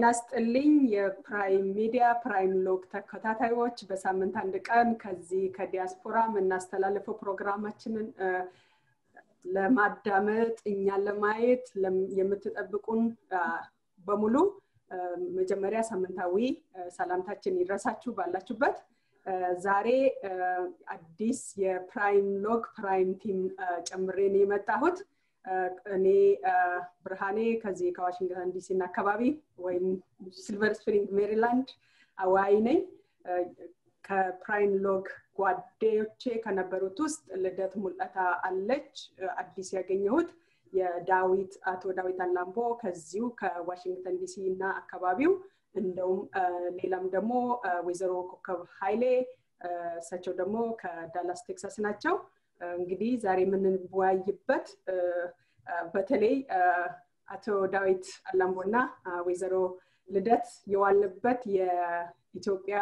ጤና ስጥልኝ የፕራይም ሚዲያ ፕራይም ሎግ ተከታታዮች በሳምንት አንድ ቀን ከዚህ ከዲያስፖራ የምናስተላልፈው ፕሮግራማችንን ለማዳመጥ እኛን ለማየት የምትጠብቁን በሙሉ መጀመሪያ ሳምንታዊ ሰላምታችን ይድረሳችሁ ባላችሁበት። ዛሬ አዲስ የፕራይም ሎግ ፕራይም team ጨምሬ የመጣሁት እኔ ብርሃኔ ከዚህ ከዋሽንግተን ዲሲ እና አካባቢ ወይም ሲልቨር ስፕሪንግ ሜሪላንድ አወያይ ነኝ። ከፕራይም ሎግ ጓዴዎቼ ከነበሩት ውስጥ ልደት ሙለታ አለች አዲስ ያገኘሁት የዳዊት አቶ ዳዊት አላምቦ ከዚሁ ከዋሽንግተን ዲሲ እና አካባቢው። እንደውም ሌላም ደግሞ ወይዘሮ ኮከብ ኃይሌ እሳቸው ደግሞ ከዳላስ ቴክሳስ ናቸው። እንግዲህ ዛሬ የምንወያይበት በተለይ አቶ ዳዊት አላምቦና ወይዘሮ ልደት የዋልንበት የኢትዮጵያ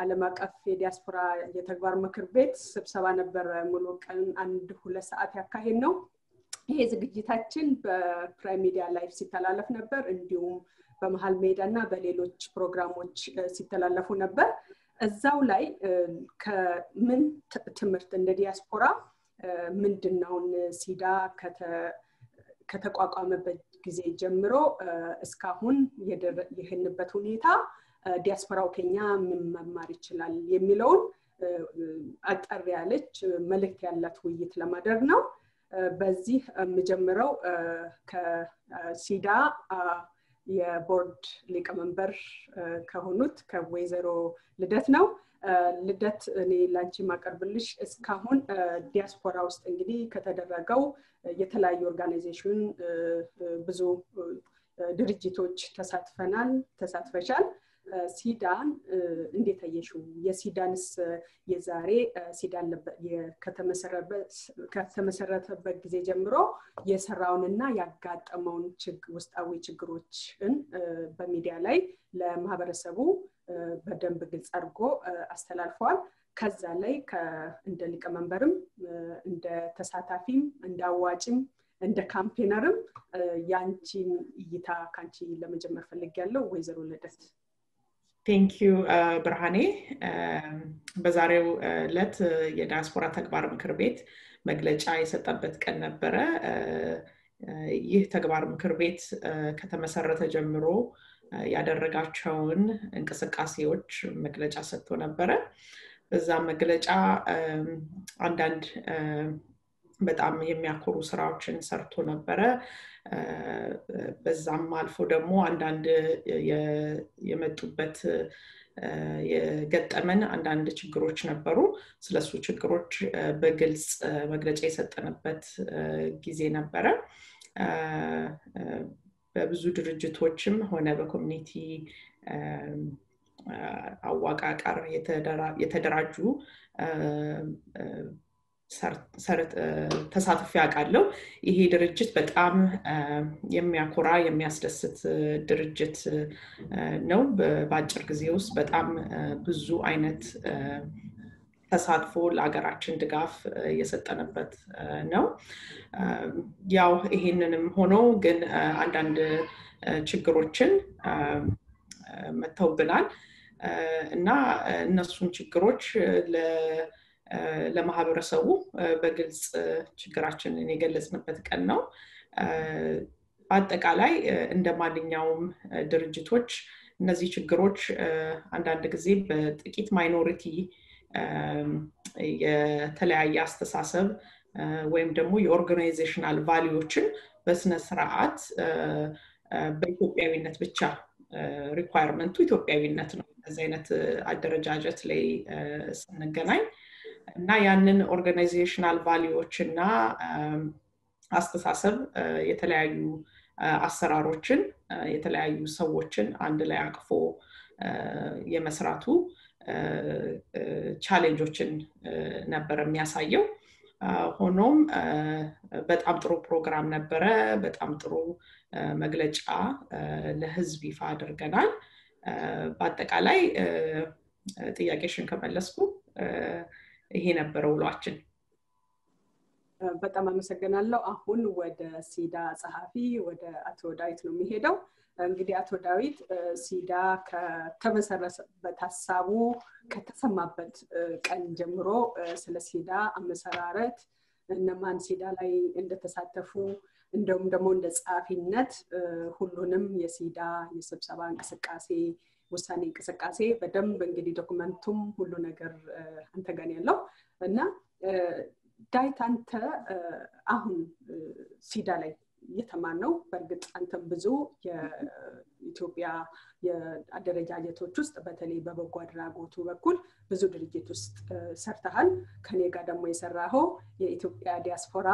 አለም አቀፍ የዲያስፖራ የተግባር ምክር ቤት ስብሰባ ነበር ሙሉ ቀን አንድ ሁለት ሰዓት ያካሄድነው። ይሄ ዝግጅታችን በፕራይም ሚዲያ live ሲተላለፍ ነበር እንዲሁም በመሀል ሜዳ እና በሌሎች ፕሮግራሞች ሲተላለፉ ነበር። እዛው ላይ ከምን ትምህርት እንደ ዲያስፖራ ምንድናውን ሲዳ ከተቋቋመበት ጊዜ ጀምሮ እስካሁን የህንበት ሁኔታ ዲያስፖራው ከኛ ምን መማር ይችላል የሚለውን አጠር ያለች መልእክት ያላት ውይይት ለማድረግ ነው። በዚህ የምጀምረው ከሲዳ የቦርድ ሊቀመንበር ከሆኑት ከወይዘሮ ልደት ነው ልደት እኔ ላንቺ ማቀርብልሽ እስካሁን ዲያስፖራ ውስጥ እንግዲህ ከተደረገው የተለያዩ organization ብዙ ድርጅቶች ተሳትፈናል ተሳትፈሻል። ሲዳን እንዴት አየሽው? የሲዳንስ የዛሬ ሲዳን ከተመሰረተበት ጊዜ ጀምሮ የሰራውንና ያጋጠመውን ውስጣዊ ችግሮችን በሚዲያ ላይ ለማህበረሰቡ በደንብ ግልጽ አድርጎ አስተላልፈዋል። ከዛ ላይ እንደ ሊቀመንበርም እንደ ተሳታፊም እንደ አዋጭም እንደ campaigner ም የአንቺን እይታ ከአንቺ ለመጀመር ፈልጋለው ወይዘሮ ልደት። Thank you ብርሃኔ። በዛሬው ዕለት የዲያስፖራ ተግባር ምክር ቤት መግለጫ የሰጠበት ቀን ነበረ። ይህ ተግባር ምክር ቤት ከተመሰረተ ጀምሮ ያደረጋቸውን እንቅስቃሴዎች መግለጫ ሰጥቶ ነበረ። በዛ መግለጫ አንዳንድ በጣም የሚያኮሩ ስራዎችን ሰርቶ ነበረ። በዛም አልፎ ደግሞ አንዳንድ የመጡበት የገጠመን አንዳንድ ችግሮች ነበሩ። ስለሱ ችግሮች በግልጽ መግለጫ የሰጠንበት ጊዜ ነበረ በብዙ ድርጅቶችም ሆነ በኮሚኒቲ አዋቃቀር የተደራጁ ተሳትፎ ያውቃለሁ ይሄ ድርጅት በጣም የሚያኮራ የሚያስደስት ድርጅት ነው። በአጭር ጊዜ ውስጥ በጣም ብዙ አይነት ተሳትፎ ለሀገራችን ድጋፍ እየሰጠንበት ነው። ያው ይሄንንም ሆኖ ግን አንዳንድ ችግሮችን መተውብናል እና እነሱን ችግሮች ለማህበረሰቡ በግልጽ ችግራችንን የገለጽንበት ቀን ነው። በአጠቃላይ እንደ ማንኛውም ድርጅቶች እነዚህ ችግሮች አንዳንድ ጊዜ በጥቂት minority የተለያየ አስተሳሰብ ወይም ደግሞ የ organizational value ዎችን በስነ ስርዓት በኢትዮጵያዊነት ብቻ requirement ቱ ኢትዮጵያዊነት ነው። በዚህ አይነት አደረጃጀት ላይ ስንገናኝ እና ያንን organizational value ዎች እና አስተሳሰብ የተለያዩ አሰራሮችን የተለያዩ ሰዎችን አንድ ላይ አቅፎ የመስራቱ ቻሌንጆችን ነበር የሚያሳየው። ሆኖም በጣም ጥሩ ፕሮግራም ነበረ። በጣም ጥሩ መግለጫ ለህዝብ ይፋ አድርገናል። በአጠቃላይ ጥያቄሽን ከመለስኩ ይሄ ነበረ ውሏችን በጣም አመሰግናለሁ። አሁን ወደ ሲዳ ጸሐፊ ወደ አቶ ዳዊት ነው የሚሄደው። እንግዲህ አቶ ዳዊት ሲዳ ከተመሰረተበት ሀሳቡ ከተሰማበት ቀን ጀምሮ ስለ ሲዳ አመሰራረት እነማን ሲዳ ላይ እንደተሳተፉ እንደውም ደግሞ እንደ ጸሐፊነት ሁሉንም የሲዳ የስብሰባ እንቅስቃሴ ውሳኔ እንቅስቃሴ በደንብ እንግዲህ document ኡም ሁሉ ነገር አንተ ያለው እና ዳዊት አንተ አሁን ሲዳ ላይ እየተማር ነው። በእርግጥ አንተም ብዙ የኢትዮጵያ የአደረጃጀቶች ውስጥ በተለይ በበጎ አድራጎቱ በኩል ብዙ ድርጅት ውስጥ ሰርተሃል። ከኔ ጋር ደግሞ የሰራኸው የኢትዮጵያ ዲያስፖራ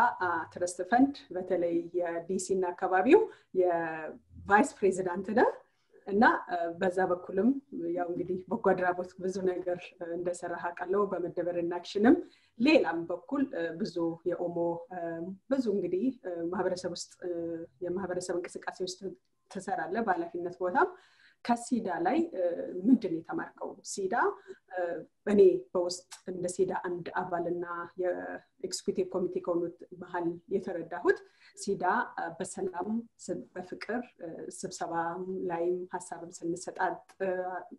ትረስት ፈንድ በተለይ የዲሲ እና አካባቢው የ vice president ነህ እና በዛ በኩልም ያው እንግዲህ በጎ አድራጎት ብዙ ነገር እንደሰራ አውቃለሁ። በመደበርና action ም ሌላም በኩል ብዙ የኦሞ ብዙ እንግዲህ ማህበረሰብ ውስጥ የማህበረሰብ እንቅስቃሴ ውስጥ ትሰራለ በኃላፊነት ቦታም ከሲዳ ላይ ምንድን የተማርከው? ሲዳ እኔ በውስጥ እንደ ሲዳ አንድ አባልና የ executive ኮሚቴ ከሆኑት መሀል የተረዳሁት ሲዳ በሰላም በፍቅር ስብሰባ ላይም ሀሳብም ስንሰጣጥ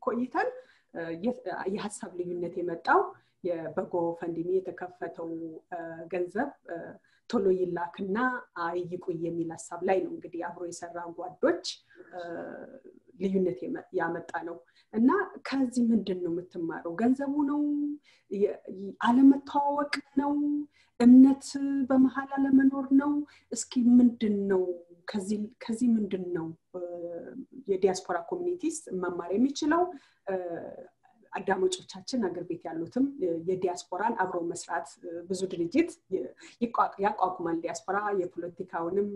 ቆይተን የሀሳብ ልዩነት የመጣው የበጎ ፈንድሚ የተከፈተው ገንዘብ ቶሎ ይላክና አይቁይ የሚል ሀሳብ ላይ ነው እንግዲህ አብሮ የሰራ ጓዶች ልዩነት ያመጣ ነው እና ከዚህ ምንድን ነው የምትማረው? ገንዘቡ ነው? አለመተዋወቅ ነው? እምነት በመሀል አለመኖር ነው? እስኪ ምንድን ነው ከዚህ ምንድን ነው የዲያስፖራ communities መማር የሚችለው? አዳማጮቻችን አገር ቤት ያሉትም የዲያስፖራን አብሮ መስራት ብዙ ድርጅት ያቋቁማል። ዲያስፖራ የፖለቲካውንም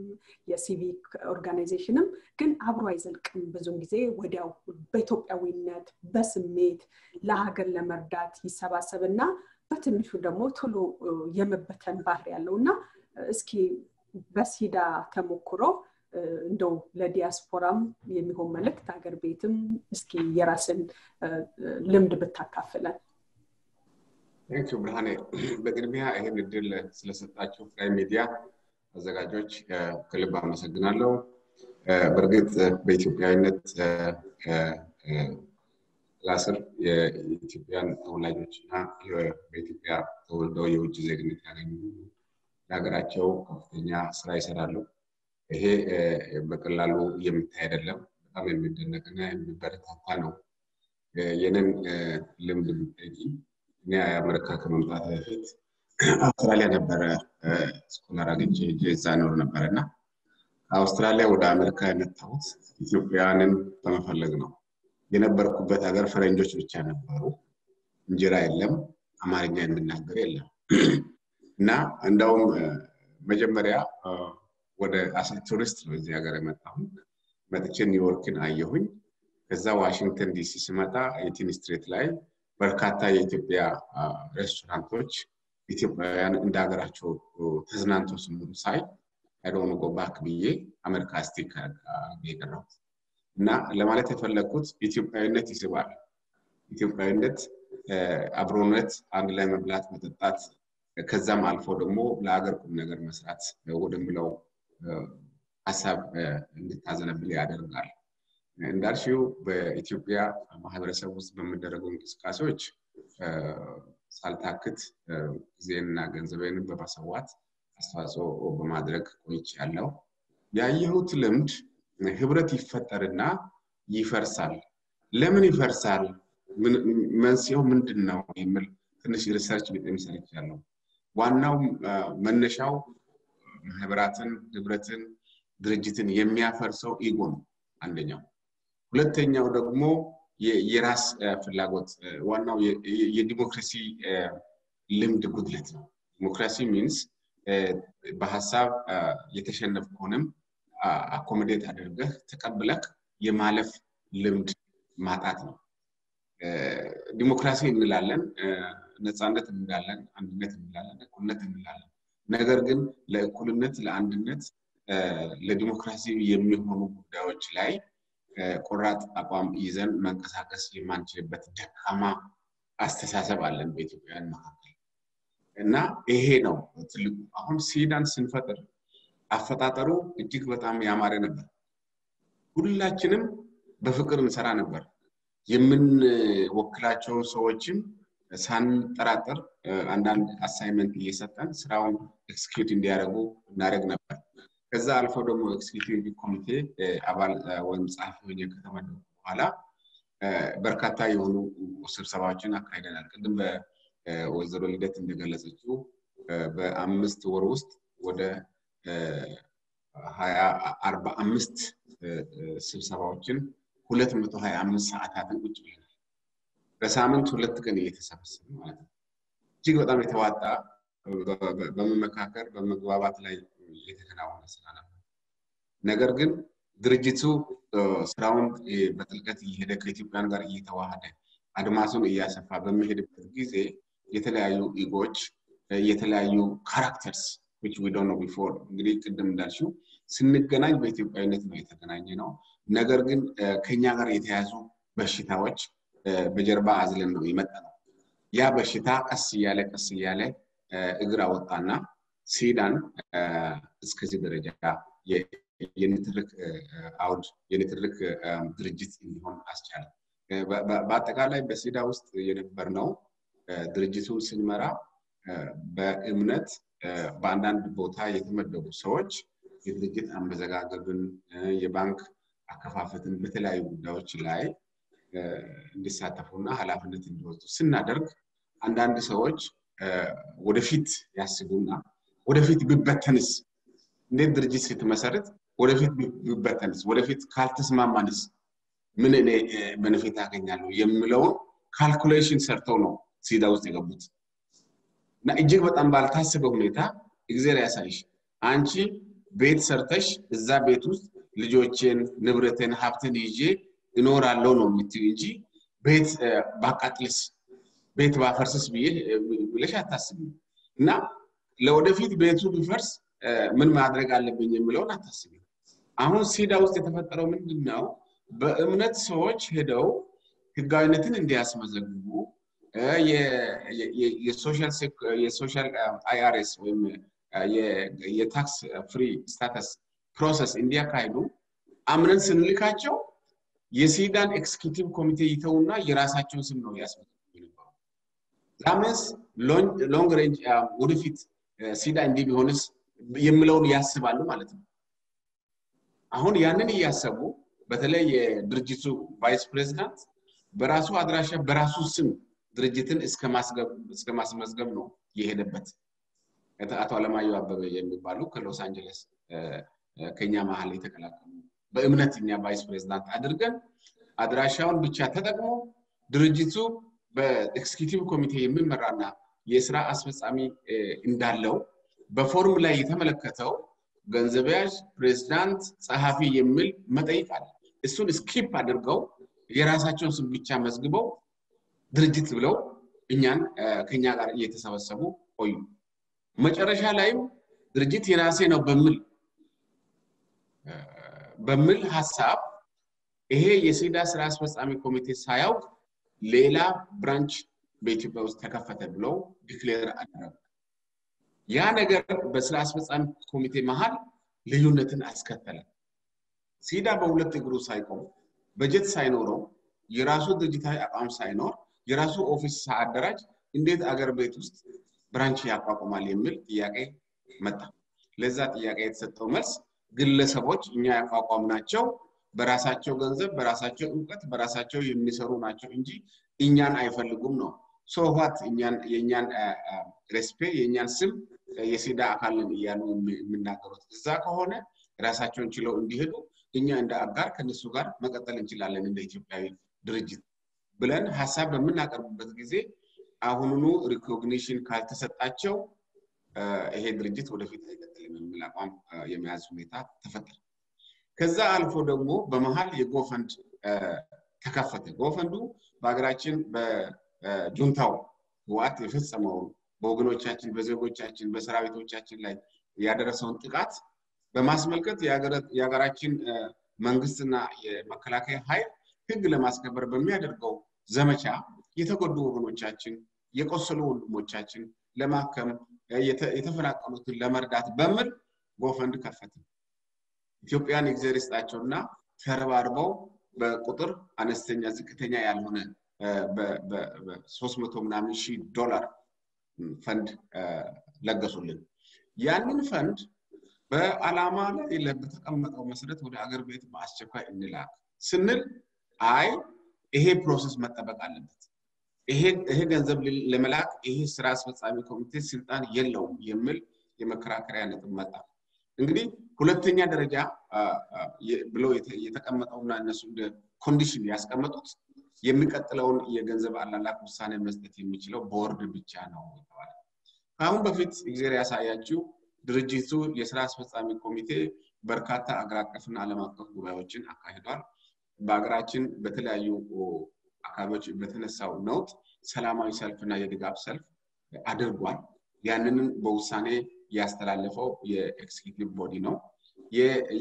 የ civic organization ም ግን አብሮ አይዘልቅም። ብዙን ጊዜ ወዲያው በኢትዮጵያዊነት በስሜት ለሀገር ለመርዳት ይሰባሰብና በትንሹ ደግሞ ቶሎ የመበተን ባህርይ ያለው እና እስኪ በሲዳ ተሞክሮ እንደው ለዲያስፖራም የሚሆን መልእክት ሀገር ቤትም እስኪ የራስን ልምድ ብታካፍለን። thank you ብርሃኔ። በቅድሚያ ይህን እድል ስለሰጣችሁ ፕራይም ሚዲያ አዘጋጆች ከልብ አመሰግናለሁ። በእርግጥ በኢትዮጵያዊነት ላስር የኢትዮጵያን ተወላጆች እና በኢትዮጵያ ተወልደው የውጭ ዜግነት ያገኙ ለሀገራቸው ከፍተኛ ስራ ይሰራሉ። ይሄ በቀላሉ የሚታይ አይደለም። በጣም የሚደነቅና የሚበረታታ ነው። የንን ልምድ ብጠይቂ እኔ አሜሪካ ከመምጣት በፊት አውስትራሊያ ነበረ scholar አግኝቼ እዛ ኖር ነበረ እና ከአውስትራሊያ ወደ አሜሪካ የመጣሁት ኢትዮጵያውያንን በመፈለግ ነው። የነበርኩበት ሀገር ፈረንጆች ብቻ ነበሩ። እንጀራ የለም፣ አማርኛ የሚናገር የለም እና እንደውም መጀመሪያ ወደ as a tourist ነው እዚህ ሀገር የመጣሁ። መጥቼ ኒውዮርክን አየሁኝ። ከዛ ዋሽንግተን ዲሲ ስመጣ 18th street ላይ በርካታ የኢትዮጵያ ሬስቶራንቶች ኢትዮጵያውያን እንደ ሀገራቸው ተዝናንተው ሲሄዱ ሳይ I don't go back ብዬ አሜሪካ stick የቀረሁት እና ለማለት የፈለግኩት ኢትዮጵያዊነት ይስባል። ኢትዮጵያዊነት አብሮነት፣ አንድ ላይ መብላት፣ መጠጣት ከዛም አልፎ ደግሞ ለሀገር ቁም ነገር መስራት ወደሚለው ሀሳብ እንድታዘነብል ያደርጋል። እንዳልሽው በኢትዮጵያ ማህበረሰብ ውስጥ በሚደረጉ እንቅስቃሴዎች ሳልታክት ጊዜንና ገንዘቤንም በመሰዋት አስተዋጽኦ በማድረግ ቆይቻለሁ። ያየሁት ልምድ ህብረት ይፈጠርና ይፈርሳል። ለምን ይፈርሳል? መንስኤው ምንድን ነው? የሚል ትንሽ research ሰርቻለሁ። ዋናው መነሻው ማህበራትን፣ ህብረትን፣ ድርጅትን የሚያፈርሰው ego ነው አንደኛው። ሁለተኛው ደግሞ የራስ ፍላጎት ዋናው የዲሞክራሲ ልምድ ጉድለት ነው። ዲሞክራሲ means በሀሳብ የተሸነፍከውንም accommodate አድርገህ ተቀብለህ የማለፍ ልምድ ማጣት ነው። ዲሞክራሲ እንላለን፣ ነፃነት እንላለን፣ አንድነት እንላለን፣ እኩልነት እንላለን። ነገር ግን ለእኩልነት፣ ለአንድነት፣ ለዲሞክራሲ የሚሆኑ ጉዳዮች ላይ ቆራጥ አቋም ይዘን መንቀሳቀስ የማንችልበት ደካማ አስተሳሰብ አለን በኢትዮጵያውያን መካከል። እና ይሄ ነው ትልቁ። አሁን ሲዳን ስንፈጥር አፈጣጠሩ እጅግ በጣም ያማረ ነበር። ሁላችንም በፍቅር እንሰራ ነበር። የምንወክላቸው ሰዎችም ሳንጠራጠር አንዳንድ assignment እየሰጠን ስራውን execute እንዲያደርጉ እናደርግ ነበር። ከዛ አልፎ ደግሞ executive ኮሚቴ አባል ወይም ጸሐፊ ሆኜ ከተመደቡ በኋላ በርካታ የሆኑ ስብሰባዎችን አካሂደናል። ቅድም በወይዘሮ ልደት እንደገለጸችው በአምስት ወር ውስጥ ወደ ሀያ አርባ አምስት ስብሰባዎችን ሁለት መቶ ሀያ አምስት ሰዓታትን ቁጭ ብለናል። በሳምንት ሁለት ቀን እየተሰበሰበ ማለት ነው። እጅግ በጣም የተዋጣ በመመካከር በመግባባት ላይ የተከናወነ ስራ ነበር። ነገር ግን ድርጅቱ ስራውን በጥልቀት እየሄደ ከኢትዮጵያን ጋር እየተዋሃደ አድማሱን እያሰፋ በሚሄድበት ጊዜ የተለያዩ ኢጎች የተለያዩ characters which we don't know before እንግዲህ ቅድም እንዳልሽው ስንገናኝ በኢትዮጵያዊነት ነው የተገናኘነው። ነገር ግን ከኛ ጋር የተያዙ በሽታዎች በጀርባ አዝለን ነው የመጣነው። ያ በሽታ ቀስ እያለ ቀስ እያለ እግር አወጣና ሲዳን እስከዚህ ደረጃ የንትርክ አውድ የንትርክ ድርጅት እንዲሆን አስቻለ። በአጠቃላይ በሲዳ ውስጥ የነበርነው ድርጅቱን ስንመራ በእምነት በአንዳንድ ቦታ የተመደቡ ሰዎች የድርጅት አመዘጋገብን፣ የባንክ አከፋፈትን በተለያዩ ጉዳዮች ላይ እንዲሳተፉና ኃላፊነት እንዲወስዱ ስናደርግ አንዳንድ ሰዎች ወደፊት ያስቡና ወደፊት ቢበተንስ እንዴት ድርጅት ስትመሰርት ወደፊት ቢበተንስ ወደፊት ካልተስማማንስ ምን እኔ benefit አገኛለሁ የሚለውን calculation ሰርተው ነው ሲዳ ውስጥ የገቡት። እና እጅግ በጣም ባልታሰበ ሁኔታ እግዚአብሔር ያሳይሽ። አንቺ ቤት ሰርተሽ እዛ ቤት ውስጥ ልጆችን ንብረትን ሀብትን ይዤ እኖራለሁ ነው የምትዩ እንጂ ቤት ባቃጥልስ ቤት ባፈርስስ ብለሽ አታስቢም። እና ለወደፊት ቤቱ ቢፈርስ ምን ማድረግ አለብኝ የሚለውን አታስቢም። አሁን ሲዳ ውስጥ የተፈጠረው ምንድን ነው በእምነት ሰዎች ሄደው ህጋዊነትን እንዲያስመዘግቡ የ social IRS ወይም የ tax free status process እንዲያካሂዱ አምነን ስንልካቸው የሲዳን executive ኮሚቴ ይተውና የራሳቸውን ስም ነው ያስመዘግቡ የነበሩ long range ወደፊት ሲዳ እንዲህ ቢሆንስ የምለውን ያስባሉ ማለት ነው። አሁን ያንን እያሰቡ በተለይ የድርጅቱ vice president በራሱ አድራሻ በራሱ ስም ድርጅትን እስከ ማስመዝገብ ነው የሄደበት። አቶ አለማየሁ አበበ የሚባሉ ከሎስ አንጀለስ ከኛ መሀል የተቀላቀሉ በእምነት እኛ vice president አድርገን አድራሻውን ብቻ ተጠቅሞ ድርጅቱ በ executive ኮሚቴ የሚመራና የስራ አስፈጻሚ እንዳለው በፎርም ላይ የተመለከተው ገንዘብ ያዥ ፕሬዚዳንት ጸሐፊ የሚል መጠይቅ አለ። እሱን skip አድርገው የራሳቸውን ስም ብቻ መዝግበው ድርጅት ብለው እኛን ከኛ ጋር እየተሰበሰቡ ቆዩ። መጨረሻ ላይም ድርጅት የራሴ ነው በሚል በሚል ሀሳብ ይሄ የሲዳ ስራ አስፈጻሚ ኮሚቴ ሳያውቅ ሌላ branch በኢትዮጵያ ውስጥ ተከፈተ ብለው declare አደረጉ። ያ ነገር በስራ አስፈጻሚ ኮሚቴ መሀል ልዩነትን አስከተለ። ሲዳ በሁለት እግሩ ሳይቆም በጀት ሳይኖረው የራሱ ድርጅታዊ አቋም ሳይኖር የራሱ office ሳያደራጅ እንዴት አገር ቤት ውስጥ branch ያቋቁማል የሚል ጥያቄ መጣ። ለዛ ጥያቄ የተሰጠው መልስ ግለሰቦች እኛ ያቋቋምናቸው በራሳቸው ገንዘብ በራሳቸው እውቀት በራሳቸው የሚሰሩ ናቸው እንጂ እኛን አይፈልጉም ነው። so what የእኛን respect የእኛን ስም የሲዳ አካል ነን እያሉ የሚናገሩት። እዛ ከሆነ ራሳቸውን ችለው እንዲሄዱ እኛ እንደ አጋር ከነሱ ጋር መቀጠል እንችላለን እንደ ኢትዮጵያዊ ድርጅት ብለን ሀሳብ በምናቀርብበት ጊዜ አሁኑኑ recognition ካልተሰጣቸው ይሄ ድርጅት ወደፊት የሚል አቋም የመያዝ ሁኔታ ተፈጠረ። ከዛ አልፎ ደግሞ በመሀል የጎፈንድ ተከፈተ። ጎፈንዱ በሀገራችን በጁንታው ህዋት የፈጸመውን በወገኖቻችን በዜጎቻችን በሰራዊቶቻችን ላይ ያደረሰውን ጥቃት በማስመልከት የሀገራችን መንግስትና የመከላከያ ኃይል ህግ ለማስከበር በሚያደርገው ዘመቻ የተጎዱ ወገኖቻችን የቆሰሉ ወንድሞቻችን ለማከም የተፈናቀሉትን ለመርዳት በሚል GoFund ከፈትን። ኢትዮጵያውያን እግዚአብሔር ይስጣቸውና ተረባርበው በቁጥር አነስተኛ ዝቅተኛ ያልሆነ በሶስት መቶ ምናምን ሺህ ዶላር ፈንድ ለገሱልን። ያንን ፈንድ በዓላማ ላይ በተቀመጠው መሰረት ወደ አገር ቤት በአስቸኳይ እንላክ ስንል አይ ይሄ process መጠበቅ አለበት፣ ይሄ ገንዘብ ለመላክ ይሄ ስራ አስፈጻሚ ኮሚቴ ስልጣን የለውም የሚል የመከራከሪያ ነጥብ መጣ። እንግዲህ ሁለተኛ ደረጃ ብለው የተቀመጠውና እነሱ እንደ condition ያስቀመጡት የሚቀጥለውን የገንዘብ አላላክ ውሳኔ መስጠት የሚችለው ቦርድ ብቻ ነው ተባለ። ከአሁን በፊት እግዚአብሔር ያሳያችሁ ድርጅቱ የስራ አስፈጻሚ ኮሚቴ በርካታ አገር አቀፍና ዓለም አቀፍ ጉባኤዎችን አካሂዷል። በሀገራችን በተለያዩ አካባቢዎች በተነሳው ነውጥ ሰላማዊ ሰልፍና የድጋፍ ሰልፍ አድርጓል። ያንንም በውሳኔ ያስተላለፈው የ executive body ነው።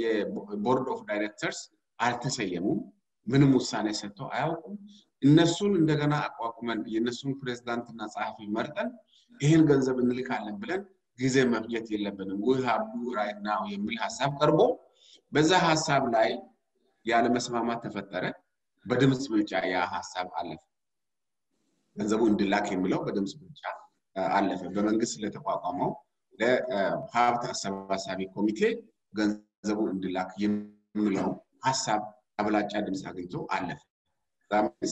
የ board of directors አልተሰየሙም። ምንም ውሳኔ ሰጥተው አያውቁም። እነሱን እንደገና አቋቁመን የእነሱን ፕሬዝዳንትና ጸሐፊ መርጠን ይህን ገንዘብ እንልካለን ብለን ጊዜ መፍጀት የለብንም we have right now የሚል ሀሳብ ቀርቦ በዛ ሀሳብ ላይ ያለመስማማት ተፈጠረ። በድምፅ ብልጫ ያ ሀሳብ አለፈ። ገንዘቡ እንድላክ የሚለው በድምፅ ብልጫ አለፈ። በመንግስት ስለተቋቋመው ለሀብት አሰባሳቢ ኮሚቴ ገንዘቡ እንድላክ የሚለው ሀሳብ አብላጫ ድምፅ አግኝቶ አለፈ።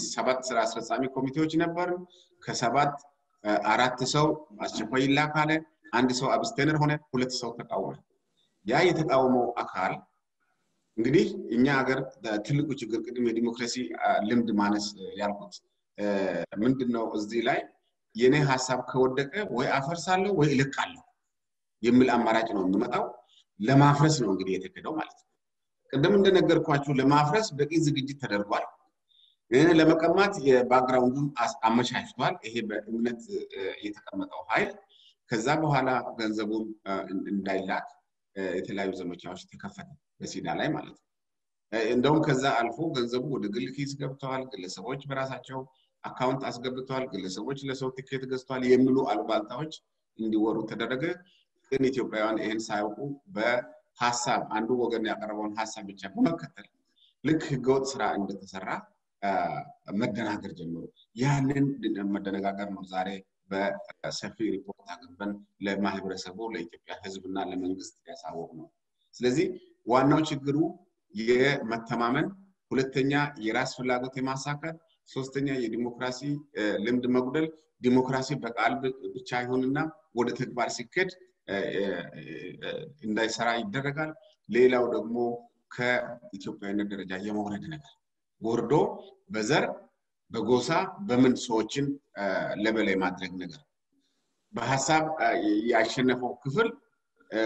ሰባት ስራ አስፈጻሚ ኮሚቴዎች ነበር። ከሰባት አራት ሰው አስቸኳይ ይላክ አለ። አንድ ሰው አብስቴነር ሆነ። ሁለት ሰው ተቃወመ። ያ የተቃወመው አካል እንግዲህ እኛ ሀገር ትልቁ ችግር ቅድም የዲሞክራሲ ልምድ ማነስ ያልኩት ምንድን ነው? እዚህ ላይ የኔ ሀሳብ ከወደቀ ወይ አፈርሳለሁ ወይ እልቃለሁ የሚል አማራጭ ነው የሚመጣው። ለማፍረስ ነው እንግዲህ የተከደው ማለት ነው። ቅድም እንደነገርኳችሁ ለማፍረስ በቂ ዝግጅት ተደርጓል። ለመቀማት የ background ኡን አመቻችቷል። ይሄ በእምነት የተቀመጠው ኃይል ከዛ በኋላ ገንዘቡን እንዳይላክ የተለያዩ ዘመቻዎች ተከፈተ በሲዳ ላይ ማለት ነው። እንደውም ከዛ አልፎ ገንዘቡ ወደ ግል ኪስ ገብተዋል። ግለሰቦች በራሳቸው account አስገብተዋል። ግለሰቦች ለሰው ትኬት ገዝተዋል የሚሉ አሉባልታዎች እንዲወሩ ተደረገ። ግን ኢትዮጵያውያን ይህን ሳያውቁ በሀሳብ አንዱ ወገን ያቀረበውን ሀሳብ ብቻ በመከተል ልክ ህገወጥ ስራ እንደተሰራ መደናገር ጀመሩ። ያንን መደነጋገር ነው ዛሬ በሰፊ ሪፖርት አቅርበን ለማህበረሰቡ ለኢትዮጵያ ህዝብና ለመንግስት ያሳወቅ ነው። ስለዚህ ዋናው ችግሩ የመተማመን፣ ሁለተኛ የራስ ፍላጎት የማሳካት፣ ሶስተኛ የዲሞክራሲ ልምድ መጉደል። ዲሞክራሲ በቃል ብቻ ይሁንና ወደ ተግባር ሲኬድ እንዳይሰራ ይደረጋል። ሌላው ደግሞ ከኢትዮጵያዊነት ደረጃ የመውረድ ነገር ወርዶ በዘር በጎሳ በምን ሰዎችን ለበላይ ማድረግ ነገር በሀሳብ ያሸነፈው ክፍል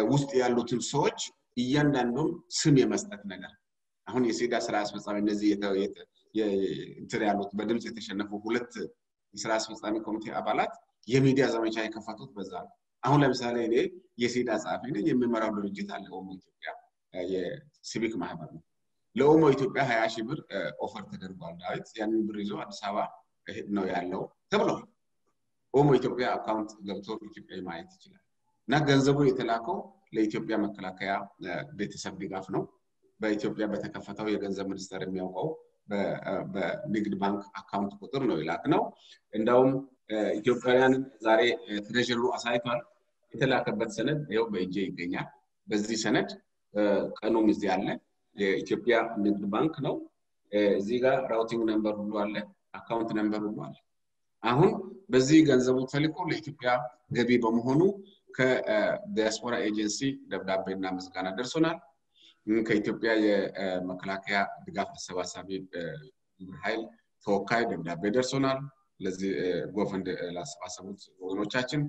ውስጥ ያሉትን ሰዎች እያንዳንዱን ስም የመስጠት ነገር አሁን የሴዳ ስራ አስፈጻሚ እነዚህ እንትን ያሉት በድምፅ የተሸነፉ ሁለት የስራ አስፈጻሚ ኮሚቴ አባላት የሚዲያ ዘመቻ የከፈቱት በዛ ነው። አሁን ለምሳሌ እኔ የሴዳ ጸሐፊ ነኝ። የሚመራው ድርጅት አለ ኦሞ ኢትዮጵያ የሲቪክ ማህበር ነው። ለኦሞ ኢትዮጵያ ሀያ ሺህ ብር offer ተደርጓል። ዳዊት ያንን ብር ይዞ አዲስ አበባ ነው ያለው ተብሏል። ኦሞ ኢትዮጵያ account ገብቶ ኢትዮጵያ ማየት ይችላል። እና ገንዘቡ የተላከው ለኢትዮጵያ መከላከያ ቤተሰብ ድጋፍ ነው። በኢትዮጵያ በተከፈተው የገንዘብ ሚኒስቴር የሚያውቀው በንግድ ባንክ account ቁጥር ነው የላክነው። እንደውም ኢትዮጵያውያንን ዛሬ treasurer ኡ አሳይቷል። የተላከበት ሰነድ ይኸው በእጄ ይገኛል። በዚህ ሰነድ ቀኑም እዚህ አለ። የኢትዮጵያ ንግድ ባንክ ነው። እዚህ ጋር routing number ሁሉ አለ፣ account number ሁሉ አለ። አሁን በዚህ ገንዘቡ ተልኮ ለኢትዮጵያ ገቢ በመሆኑ ከዲያስፖራ ኤጀንሲ ደብዳቤና ምስጋና ደርሶናል። ከኢትዮጵያ የመከላከያ ድጋፍ አሰባሳቢ ግብረ ኃይል ተወካይ ደብዳቤ ደርሶናል። ለዚህ GoFund ላሰባሰቡት ወገኖቻችን።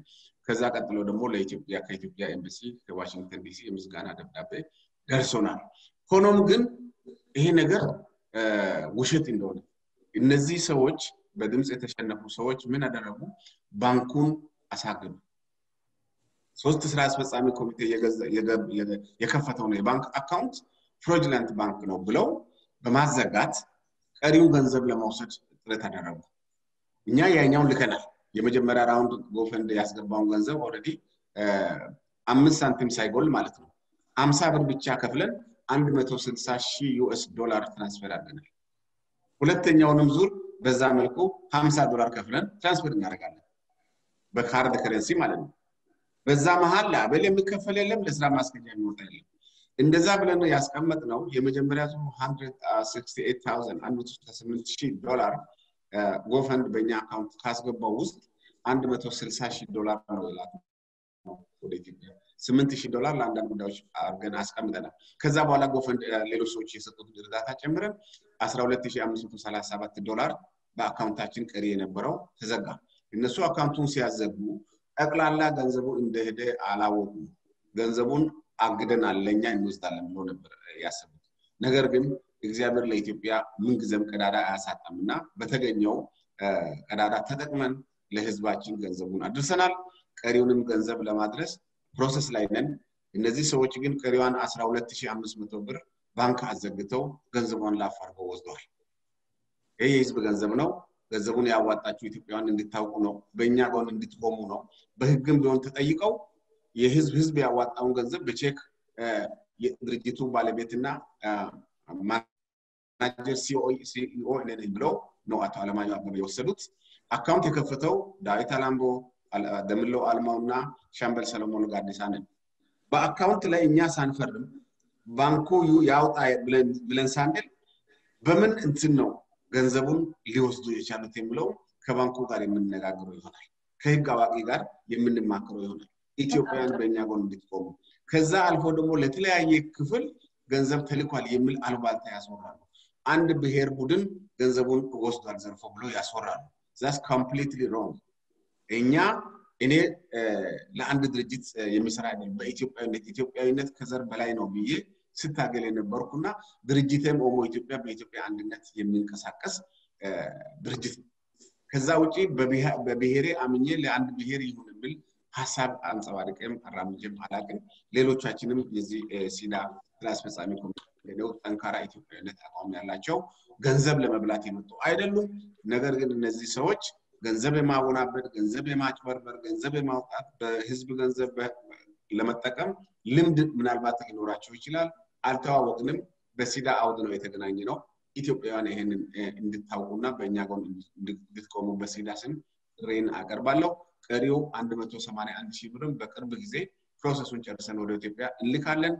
ከዛ ቀጥሎ ደግሞ ለኢትዮጵያ ከኢትዮጵያ ኤምባሲ ከዋሽንግተን ዲሲ የምስጋና ደብዳቤ ደርሶናል። ሆኖም ግን ይሄ ነገር ውሸት እንደሆነ እነዚህ ሰዎች በድምፅ የተሸነፉ ሰዎች ምን አደረጉ? ባንኩን አሳገዱ። ሶስት ስራ አስፈጻሚ ኮሚቴ የከፈተውን የባንክ account fraudulent ባንክ ነው ብለው በማዘጋት ቀሪው ገንዘብ ለመውሰድ ጥረት አደረጉ። እኛ ያኛውን ልከናል። የመጀመሪያ round GoFund ያስገባውን ገንዘብ already አምስት ሳንቲም ሳይጎል ማለት ነው አምሳ ብር ብቻ ከፍለን አንድ መቶ ስልሳ ሺህ US ዶላር transfer አድርገናል። ሁለተኛውንም ዙር በዛ መልኩ ሀምሳ ዶላር ከፍለን transfer እናደርጋለን በ hard currency ማለት ነው። በዛ መሀል ለአበል የሚከፈል የለም፣ ለስራ ማስኬጃ የሚወጣ የለም። እንደዛ ብለን ያስቀመጥነው የመጀመሪያ ዙር 168 ሺህ ዶላር GoFund በእኛ አካውንት ካስገባው ውስጥ 160 ሺህ ዶላር ነው ይላል ወደ ኢትዮጵያ ስምንት ሺህ ዶላር ለአንዳንድ ጉዳዮች አድርገን አስቀምጠናል። ከዛ በኋላ GoFund ሌሎች ሰዎች የሰጡት እርዳታ ጨምረን 12537 ዶላር በአካውንታችን ቀሪ የነበረው ተዘጋ። እነሱ አካውንቱን ሲያዘጉ ጠቅላላ ገንዘቡ እንደሄደ አላወቁም። ገንዘቡን አግደናል ለእኛ እንወስዳለን ብሎ ነበር ያሰቡት። ነገር ግን እግዚአብሔር ለኢትዮጵያ ምንጊዜም ቀዳዳ አያሳጣም እና በተገኘው ቀዳዳ ተጠቅመን ለህዝባችን ገንዘቡን አድርሰናል። ቀሪውንም ገንዘብ ለማድረስ process ላይ ነን። እነዚህ ሰዎች ግን ቀሪዋን 12500 ብር ባንክ አዘግተው ገንዘቧን ላፍ አርገው ወስደዋል። ይህ የህዝብ ገንዘብ ነው። ገንዘቡን ያዋጣችሁ ኢትዮጵያውያን እንድታውቁ ነው። በእኛ ጎን እንድትቆሙ ነው። በህግም ቢሆን ተጠይቀው የህዝብ ህዝብ ያዋጣውን ገንዘብ በቼክ ድርጅቱ ባለቤትና manager CEO ነኝ ብለው ነው አቶ አለማየሁ አበበ የወሰዱት። አካውንት የከፈተው ዳዊት አላምቦ፣ ደምለው አልማው እና ሻምበል ሰለሞን ጋዲሳ ነን። በአካውንት ላይ እኛ ሳንፈርም ባንኩ ያውጣ ብለን ሳንል በምን እንትን ነው ገንዘቡን ሊወስዱ የቻሉት የሚለው ከባንኩ ጋር የምንነጋገረው ይሆናል። ከህግ አዋቂ ጋር የምንማክረው ይሆናል። ኢትዮጵያውያን በእኛ ጎን እንድትቆሙ ከዛ አልፎ ደግሞ ለተለያየ ክፍል ገንዘብ ተልኳል የሚል አሉባልታ ያስወራሉ። አንድ ብሔር ቡድን ገንዘቡን ወስዷል ዘርፎ ብሎ ያስወራሉ። That's completely wrong። እኛ እኔ ለአንድ ድርጅት የሚሰራ በኢትዮጵያዊነት ኢትዮጵያዊነት ከዘር በላይ ነው ብዬ ስታገል የነበርኩና ድርጅትም ኦሞ ኢትዮጵያ በኢትዮጵያ አንድነት የሚንቀሳቀስ ድርጅት ነው። ከዛ ውጭ በብሔሬ አምኜ ለአንድ ብሔር ይሁን የሚል ሀሳብ አንጸባርቄም አራምጄም አላቅም። ሌሎቻችንም የዚህ ሲዳ ስራ አስፈጻሚ ኮሚቴ ጠንካራ ኢትዮጵያዊነት አቋም ያላቸው ገንዘብ ለመብላት የመጡ አይደሉም። ነገር ግን እነዚህ ሰዎች ገንዘብ የማወናበድ፣ ገንዘብ የማጭበርበር፣ ገንዘብ የማውጣት በህዝብ ገንዘብ ለመጠቀም ልምድ ምናልባት ሊኖራቸው ይችላል። አልተዋወቅንም። በሲዳ አውድ ነው የተገናኘ ነው። ኢትዮጵያውያን ይህንን እንድታውቁና በእኛ ጎን እንድትቆሙ በሲዳ ስም ጥሬን አቀርባለሁ። ቀሪው 181 ሺህ ብርም በቅርብ ጊዜ process ኡን ጨርሰን ወደ ኢትዮጵያ እንልካለን።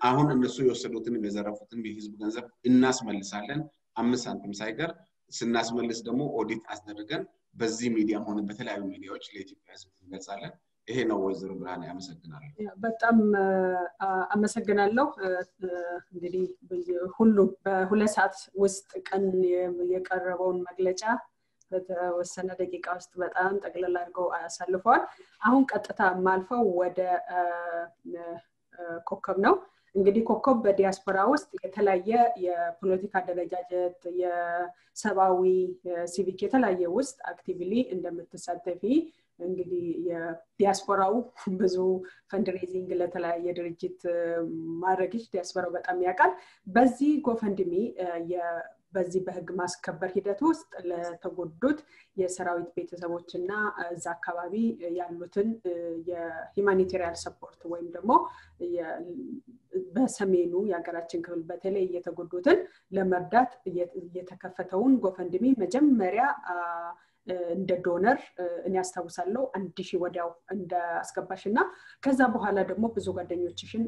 አሁን እነሱ የወሰዱትን የዘረፉትን የህዝብ ገንዘብ እናስመልሳለን። አምስት ሳንቲም ሳይቀር ስናስመልስ ደግሞ ኦዲት አስደርገን በዚህ ሚዲያም ሆነ በተለያዩ ሚዲያዎች ለኢትዮጵያ ህዝብ እንገልጻለን። ይሄ ነው ወይዘሮ ብርሃን አመሰግናለሁ። በጣም አመሰግናለሁ። እንግዲህ ሁሉም በሁለት ሰዓት ውስጥ ቀን የቀረበውን መግለጫ በተወሰነ ደቂቃ ውስጥ በጣም ጠቅልል አድርገው አሳልፈዋል። አሁን ቀጥታ የማልፈው ወደ ኮከብ ነው። እንግዲህ ኮከብ በዲያስፖራ ውስጥ የተለያየ የፖለቲካ አደረጃጀት፣ የሰብአዊ ሲቪክ የተለያየ ውስጥ actively እንደምትሳተፊ እንግዲህ የዲያስፖራው ብዙ fundraising ለተለያየ ድርጅት ማድረግሽ ዲያስፖራው በጣም ያውቃል። በዚህ GoFundMe በዚህ በህግ ማስከበር ሂደት ውስጥ ለተጎዱት የሰራዊት ቤተሰቦች እና እዛ አካባቢ ያሉትን የ humanitarian support ወይም ደግሞ በሰሜኑ የሀገራችን ክፍል በተለይ የተጎዱትን ለመርዳት የተከፈተውን GoFundMe መጀመሪያ እንደ donor እኔ ያስታውሳለሁ አንድ ሺህ ወዲያው እንደ አስገባሽ እና ከዛ በኋላ ደግሞ ብዙ ጓደኞችሽን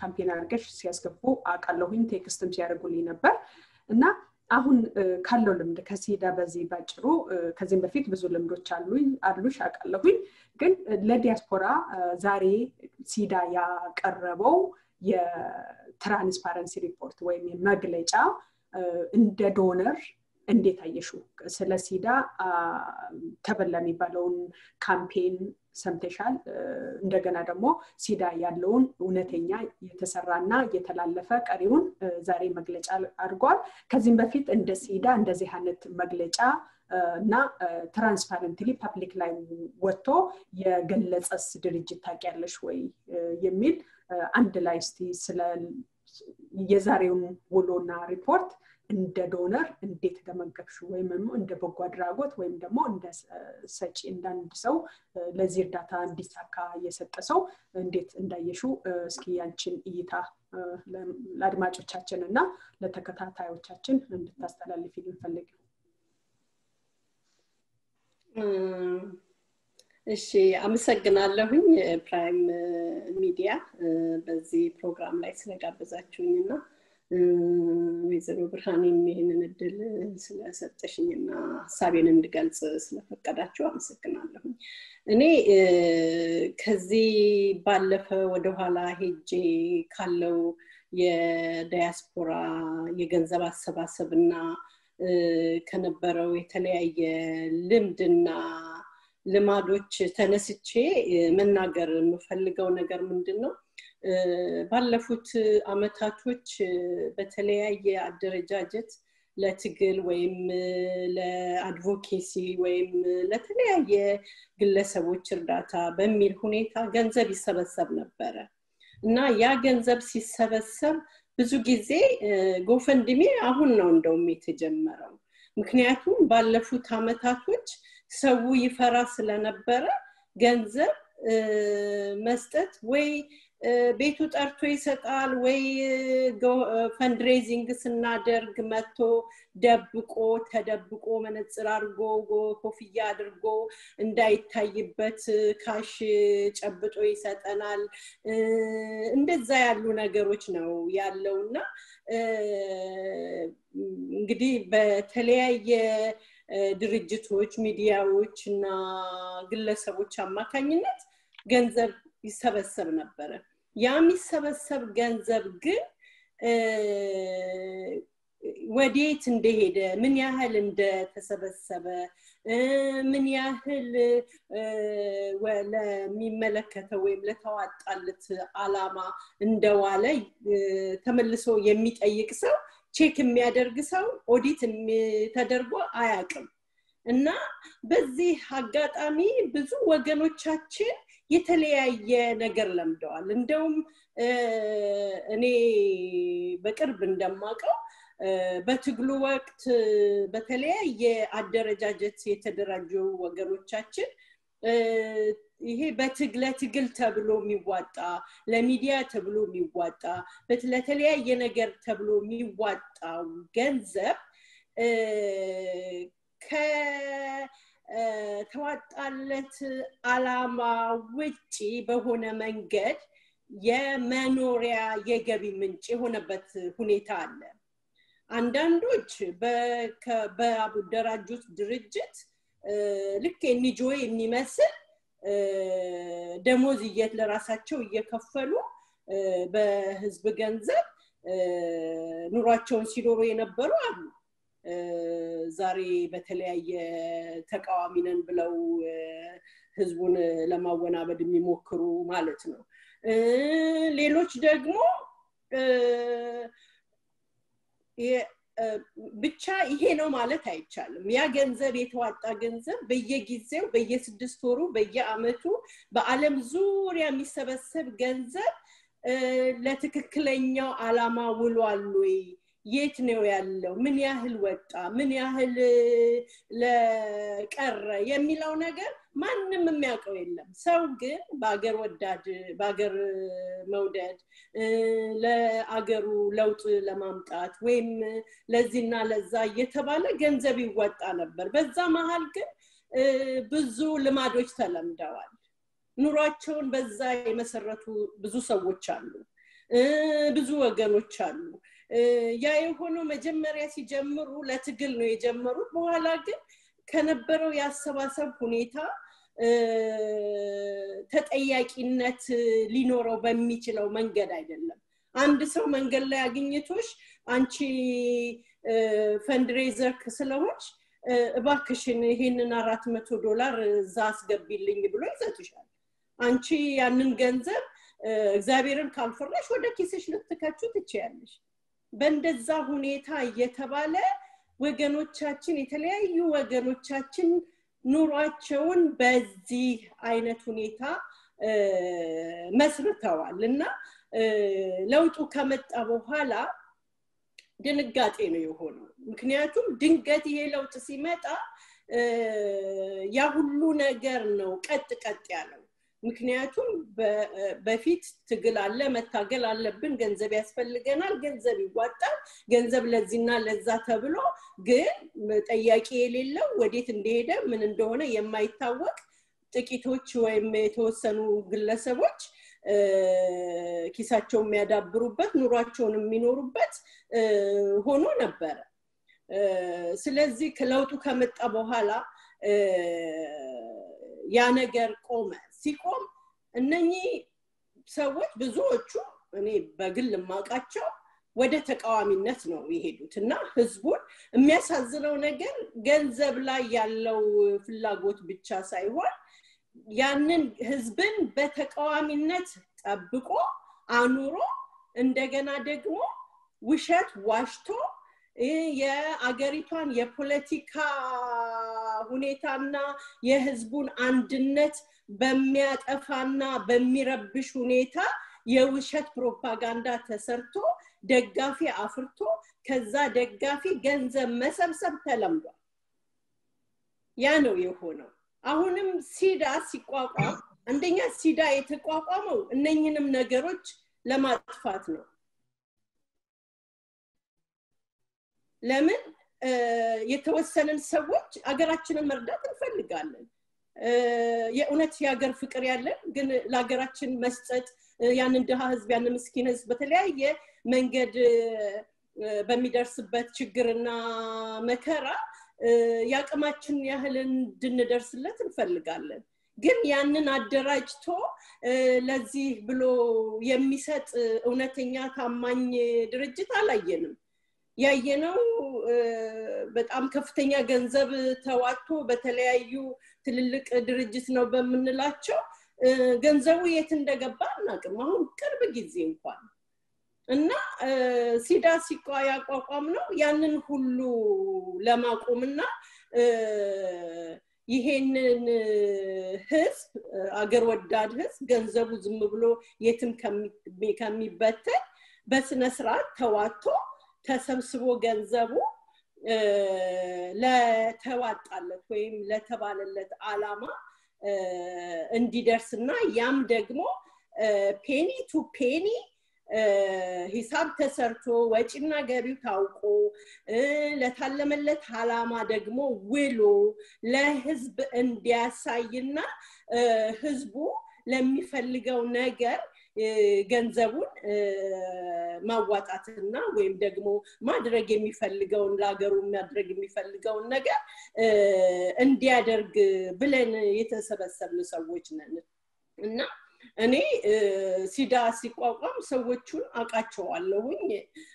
campaign አድርገሽ ሲያስገቡ አውቃለሁኝ text ም ሲያደርጉልኝ ነበር እና አሁን ካለው ልምድ ከሲዳ በዚህ ባጭሩ ከዚህም በፊት ብዙ ልምዶች አሉሽ አውቃለሁኝ። ግን ለዲያስፖራ ዛሬ ሲዳ ያቀረበው የ transparency ሪፖርት ወይም መግለጫ እንደ donor እንዴት አየሹ? ስለ ሲዳ ተበላ የሚባለውን campaign ሰምተሻል። እንደገና ደግሞ ሲዳ ያለውን እውነተኛ የተሰራና የተላለፈ ቀሪውን ዛሬ መግለጫ አድርጓል። ከዚህም በፊት እንደ ሲዳ እንደዚህ አይነት መግለጫ እና transparently public ላይ ወጥቶ የገለጸ ድርጅት ታውቂያለሽ ወይ የሚል አንድ ላይ እስቲ ስለ የዛሬውን ውሎና ሪፖርት እንደ donor እንዴት ገመገብሹ ወይም ደግሞ እንደ በጎ አድራጎት ወይም ደግሞ እንደ ሰጪ እንዳንድ ሰው ለዚህ እርዳታ እንዲሳካ እየሰጠ ሰው እንዴት እንዳየሹ? እስኪ ያንችን እይታ ለአድማጮቻችን እና ለተከታታዮቻችን እንድታስተላልፊ ልንፈልግ እሺ አመሰግናለሁኝ ፕራይም ሚዲያ በዚህ ፕሮግራም ላይ ስለጋበዛችሁኝ እና ወይዘሮ ብርሃኔም ይህንን እድል ስለሰጠሽኝና ሀሳቤን እንድገልጽ ስለፈቀዳችሁ አመሰግናለሁኝ። እኔ ከዚህ ባለፈ ወደኋላ ሄጄ ካለው የዳያስፖራ የገንዘብ አሰባሰብ እና ከነበረው የተለያየ ልምድና ልማዶች ተነስቼ መናገር የምፈልገው ነገር ምንድን ነው ባለፉት አመታቶች በተለያየ አደረጃጀት ለትግል ወይም ለአድቮኬሲ ወይም ለተለያየ ግለሰቦች እርዳታ በሚል ሁኔታ ገንዘብ ይሰበሰብ ነበረ። እና ያ ገንዘብ ሲሰበሰብ ብዙ ጊዜ ጎፈንድሜ አሁን ነው እንደውም የተጀመረው። ምክንያቱም ባለፉት አመታቶች ሰው ይፈራ ስለነበረ ገንዘብ መስጠት ወይ ቤቱ ጠርቶ ይሰጣል ወይ fundraising ስናደርግ መጥቶ ደብቆ ተደብቆ መነፅር አድርጎ ኮፍያ አድርጎ እንዳይታይበት cash ጨብጦ ይሰጠናል። እንደዛ ያሉ ነገሮች ነው ያለው እና እንግዲህ በተለያየ ድርጅቶች ሚዲያዎች እና ግለሰቦች አማካኝነት ገንዘብ ይሰበሰብ ነበረ የሚሰበሰብ ገንዘብ ግን ወዴት እንደሄደ ምን ያህል እንደተሰበሰበ ምን ያህል ለሚመለከተው ወይም ለተዋጣለት አላማ እንደዋለ ተመልሶ የሚጠይቅ ሰው check የሚያደርግ ሰው ኦዲት ተደርጎ አያቅም እና በዚህ አጋጣሚ ብዙ ወገኖቻችን የተለያየ ነገር ለምደዋል። እንደውም እኔ በቅርብ እንደማውቀው በትግሉ ወቅት በተለያየ አደረጃጀት የተደራጁ ወገኖቻችን ይሄ በትግለ ትግል ተብሎ የሚዋጣ ለሚዲያ ተብሎ የሚዋጣ ለተለያየ ነገር ተብሎ የሚዋጣው ገንዘብ ከተዋጣለት አላማ ውጪ በሆነ መንገድ የመኖሪያ የገቢ ምንጭ የሆነበት ሁኔታ አለ። አንዳንዶች በአደራጁት ድርጅት ልክ ኤንጂኦ የሚመስል ደሞዝ እየት ለራሳቸው እየከፈሉ በህዝብ ገንዘብ ኑሯቸውን ሲኖሩ የነበሩ አሉ ዛሬ በተለያየ ተቃዋሚ ነን ብለው ህዝቡን ለማወናበድ የሚሞክሩ ማለት ነው። ሌሎች ደግሞ ብቻ ይሄ ነው ማለት አይቻልም። ያ ገንዘብ የተዋጣ ገንዘብ በየጊዜው በየስድስት ወሩ በየአመቱ በአለም ዙሪያ የሚሰበሰብ ገንዘብ ለትክክለኛው አላማ ውሏል ወይ የት ነው ያለው? ምን ያህል ወጣ? ምን ያህል ለቀረ? የሚለው ነገር ማንም የሚያውቀው የለም። ሰው ግን በአገር ወዳድ በአገር መውደድ ለአገሩ ለውጥ ለማምጣት ወይም ለዚህና ለዛ እየተባለ ገንዘብ ይወጣ ነበር። በዛ መሀል ግን ብዙ ልማዶች ተለምደዋል። ኑሯቸውን በዛ የመሰረቱ ብዙ ሰዎች አሉ። ብዙ ወገኖች አሉ ያ የሆነው መጀመሪያ ሲጀምሩ ለትግል ነው የጀመሩት። በኋላ ግን ከነበረው የአሰባሰብ ሁኔታ ተጠያቂነት ሊኖረው በሚችለው መንገድ አይደለም። አንድ ሰው መንገድ ላይ አግኝቶሽ አንቺ fundraiser ስለሆንሽ እባክሽን ይሄንን አራት መቶ ዶላር እዛ አስገቢልኝ ብሎ ይሰጥሻል አንቺ ያንን ገንዘብ እግዚአብሔርን ካልፈራሽ ወደ ኪስሽ ልትከቹ ትችያለሽ በእንደዛ ሁኔታ እየተባለ ወገኖቻችን የተለያዩ ወገኖቻችን ኑሯቸውን በዚህ አይነት ሁኔታ መስርተዋል እና ለውጡ ከመጣ በኋላ ድንጋጤ ነው የሆነው። ምክንያቱም ድንገት ይሄ ለውጥ ሲመጣ ያ ሁሉ ነገር ነው ቀጥ ቀጥ ያለው። ምክንያቱም በፊት ትግል አለ፣ መታገል አለብን፣ ገንዘብ ያስፈልገናል፣ ገንዘብ ይዋጣል፣ ገንዘብ ለዚህና ለዛ ተብሎ ግን ጠያቂ የሌለው ወዴት እንደሄደ ምን እንደሆነ የማይታወቅ ጥቂቶች ወይም የተወሰኑ ግለሰቦች ኪሳቸው የሚያዳብሩበት ኑሯቸውን የሚኖሩበት ሆኖ ነበረ። ስለዚህ ከለውጡ ከመጣ በኋላ ያ ነገር ቆመ። ሲቆም እነኚህ ሰዎች ብዙዎቹ እኔ በግል የማውቃቸው ወደ ተቃዋሚነት ነው የሄዱት እና ህዝቡን የሚያሳዝነው ነገር ገንዘብ ላይ ያለው ፍላጎት ብቻ ሳይሆን ያንን ህዝብን በተቃዋሚነት ጠብቆ አኑሮ እንደገና ደግሞ ውሸት ዋሽቶ የአገሪቷን የፖለቲካ ሁኔታና የህዝቡን አንድነት በሚያጠፋና በሚረብሽ ሁኔታ የውሸት ፕሮፓጋንዳ ተሰርቶ ደጋፊ አፍርቶ ከዛ ደጋፊ ገንዘብ መሰብሰብ ተለምዷል። ያ ነው የሆነው። አሁንም ሲዳ ሲቋቋም አንደኛ ሲዳ የተቋቋመው እነኝንም ነገሮች ለማጥፋት ነው። ለምን የተወሰንን ሰዎች አገራችንን መርዳት እንፈልጋለን። የእውነት የሀገር ፍቅር ያለን ግን ለሀገራችን መስጠት ያንን ድሃ ህዝብ ያንን ምስኪን ህዝብ በተለያየ መንገድ በሚደርስበት ችግርና መከራ የአቅማችን ያህል እንድንደርስለት እንፈልጋለን። ግን ያንን አደራጅቶ ለዚህ ብሎ የሚሰጥ እውነተኛ ታማኝ ድርጅት አላየንም። ያየነው በጣም ከፍተኛ ገንዘብ ተዋጥቶ በተለያዩ ትልልቅ ድርጅት ነው በምንላቸው ገንዘቡ የት እንደገባ አናቅም። አሁን ቅርብ ጊዜ እንኳን እና ሲዳ ሲቋ ያቋቋም ነው ያንን ሁሉ ለማቆምና ይሄንን ህዝብ አገር ወዳድ ህዝብ ገንዘቡ ዝም ብሎ የትም ከሚበተን በስነ ስርዓት ተዋጥቶ ተሰብስቦ ገንዘቡ ለተዋጣለት ወይም ለተባለለት አላማ እንዲደርስና ያም ደግሞ penny to penny ሂሳብ ተሰርቶ ወጪና ገቢው ታውቆ ለታለመለት አላማ ደግሞ ውሎ ለህዝብ እንዲያሳይና ህዝቡ ለሚፈልገው ነገር ገንዘቡን ማዋጣትና ወይም ደግሞ ማድረግ የሚፈልገውን ለሀገሩ ማድረግ የሚፈልገውን ነገር እንዲያደርግ ብለን የተሰበሰብን ሰዎች ነን። እና እኔ ሲዳ ሲቋቋም ሰዎቹን አውቃቸዋለሁኝ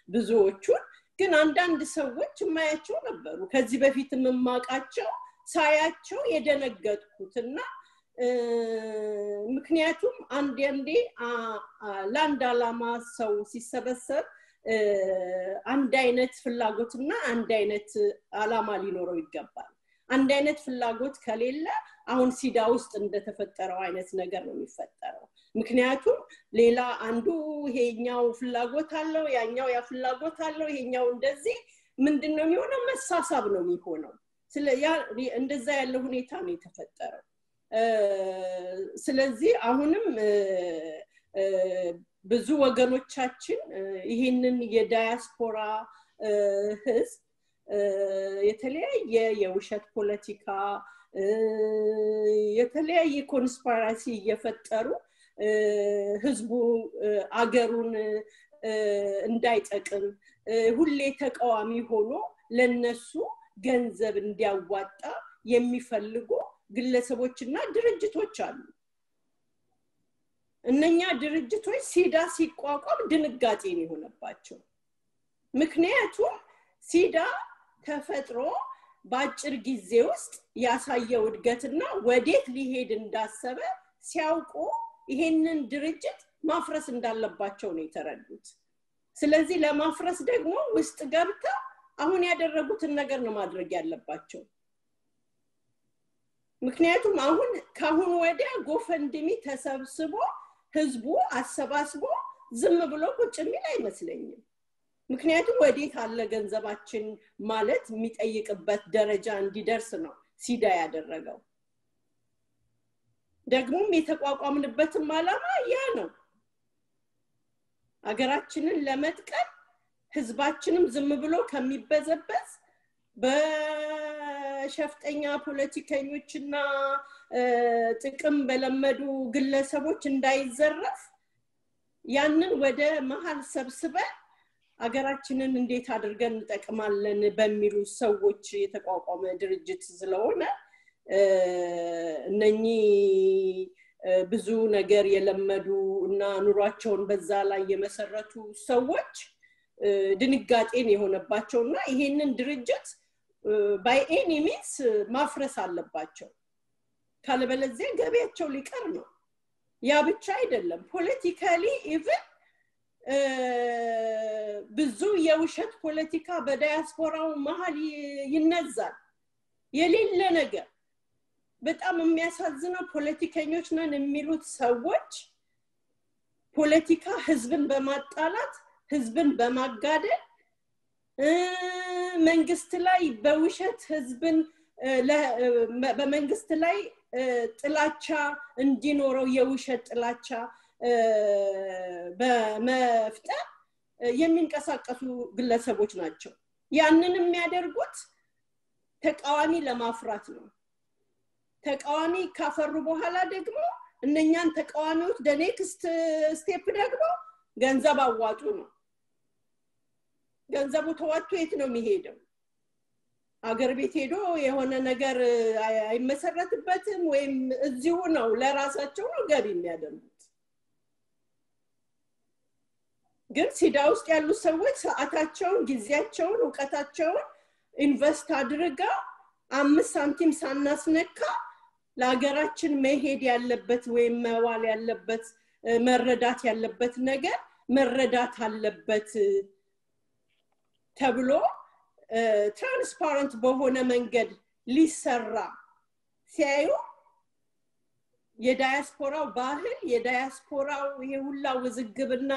ብዙዎቹን። ግን አንዳንድ ሰዎች የማያቸው ነበሩ። ከዚህ በፊት የምማቃቸው ሳያቸው የደነገጥኩትና ምክንያቱም አንድ አንዴ ለአንድ አላማ ሰው ሲሰበሰብ አንድ አይነት ፍላጎትና አንድ አይነት አላማ ሊኖረው ይገባል። አንድ አይነት ፍላጎት ከሌለ አሁን ሲዳ ውስጥ እንደተፈጠረው አይነት ነገር ነው የሚፈጠረው። ምክንያቱም ሌላ አንዱ ይሄኛው ፍላጎት አለው፣ ያኛው ያ ፍላጎት አለው፣ ይሄኛው እንደዚህ ምንድን ነው የሚሆነው? መሳሳብ ነው የሚሆነው። እንደዛ ያለ ሁኔታ ነው የተፈጠረው። ስለዚህ አሁንም ብዙ ወገኖቻችን ይህንን የዳያስፖራ ህዝብ የተለያየ የውሸት ፖለቲካ የተለያየ ኮንስፓራሲ እየፈጠሩ ህዝቡ አገሩን እንዳይጠቅም ሁሌ ተቃዋሚ ሆኖ ለነሱ ገንዘብ እንዲያዋጣ የሚፈልጉ ግለሰቦችና ድርጅቶች አሉ። እነኛ ድርጅቶች ሲዳ ሲቋቋም ድንጋጤ ነው የሆነባቸው። ምክንያቱም ሲዳ ተፈጥሮ በአጭር ጊዜ ውስጥ ያሳየው እድገትና ወዴት ሊሄድ እንዳሰበ ሲያውቁ ይሄንን ድርጅት ማፍረስ እንዳለባቸው ነው የተረዱት። ስለዚህ ለማፍረስ ደግሞ ውስጥ ገብተው አሁን ያደረጉትን ነገር ነው ማድረግ ያለባቸው። ምክንያቱም አሁን ከአሁን ወዲያ ጎፈንድሚ ተሰብስቦ ህዝቡ አሰባስቦ ዝም ብሎ ቁጭ የሚል አይመስለኝም። ምክንያቱም ወዴት አለ ገንዘባችን ማለት የሚጠይቅበት ደረጃ እንዲደርስ ነው ሲዳ ያደረገው ደግሞም የተቋቋምንበትም ዓላማ ያ ነው ሀገራችንን ለመጥቀም ህዝባችንም ዝም ብሎ ከሚበዘበዝ በሸፍጠኛ ፖለቲከኞችና ጥቅም በለመዱ ግለሰቦች እንዳይዘረፍ ያንን ወደ መሀል ሰብስበን ሀገራችንን እንዴት አድርገን እንጠቅማለን በሚሉ ሰዎች የተቋቋመ ድርጅት ስለሆነ እነኚህ ብዙ ነገር የለመዱ እና ኑሯቸውን በዛ ላይ የመሰረቱ ሰዎች ድንጋጤን የሆነባቸው እና ይሄንን ድርጅት by any means ማፍረስ አለባቸው። ካለበለዚያ ገቢያቸው ሊቀር ነው። ያ ብቻ አይደለም። politically even ብዙ የውሸት ፖለቲካ በዳያስፖራው መሀል ይነዛል። የሌለ ነገር። በጣም የሚያሳዝነው ፖለቲከኞች ነን የሚሉት ሰዎች ፖለቲካ ህዝብን በማጣላት ህዝብን በማጋደል መንግስት ላይ በውሸት ህዝብን በመንግስት ላይ ጥላቻ እንዲኖረው የውሸት ጥላቻ በመፍጠር የሚንቀሳቀሱ ግለሰቦች ናቸው። ያንን የሚያደርጉት ተቃዋሚ ለማፍራት ነው። ተቃዋሚ ካፈሩ በኋላ ደግሞ እነኛን ተቃዋሚዎች the next step ደግሞ ገንዘብ አዋጡ ነው ገንዘቡ ተዋጥቶ የት ነው የሚሄደው? አገር ቤት ሄዶ የሆነ ነገር አይመሰረትበትም ወይም እዚሁ ነው ለራሳቸው ነው ገቢ የሚያደርጉት? ግን CEDA ውስጥ ያሉ ሰዎች ሰዓታቸውን ጊዜያቸውን እውቀታቸውን invest አድርገው አምስት ሳንቲም ሳናስነካ ለሀገራችን መሄድ ያለበት ወይም መዋል ያለበት መረዳት ያለበት ነገር መረዳት አለበት ተብሎ transparent በሆነ መንገድ ሊሰራ ሲያዩ የዳያስፖራው ባህል የዳያስፖራው ይሄ ሁላ ውዝግብና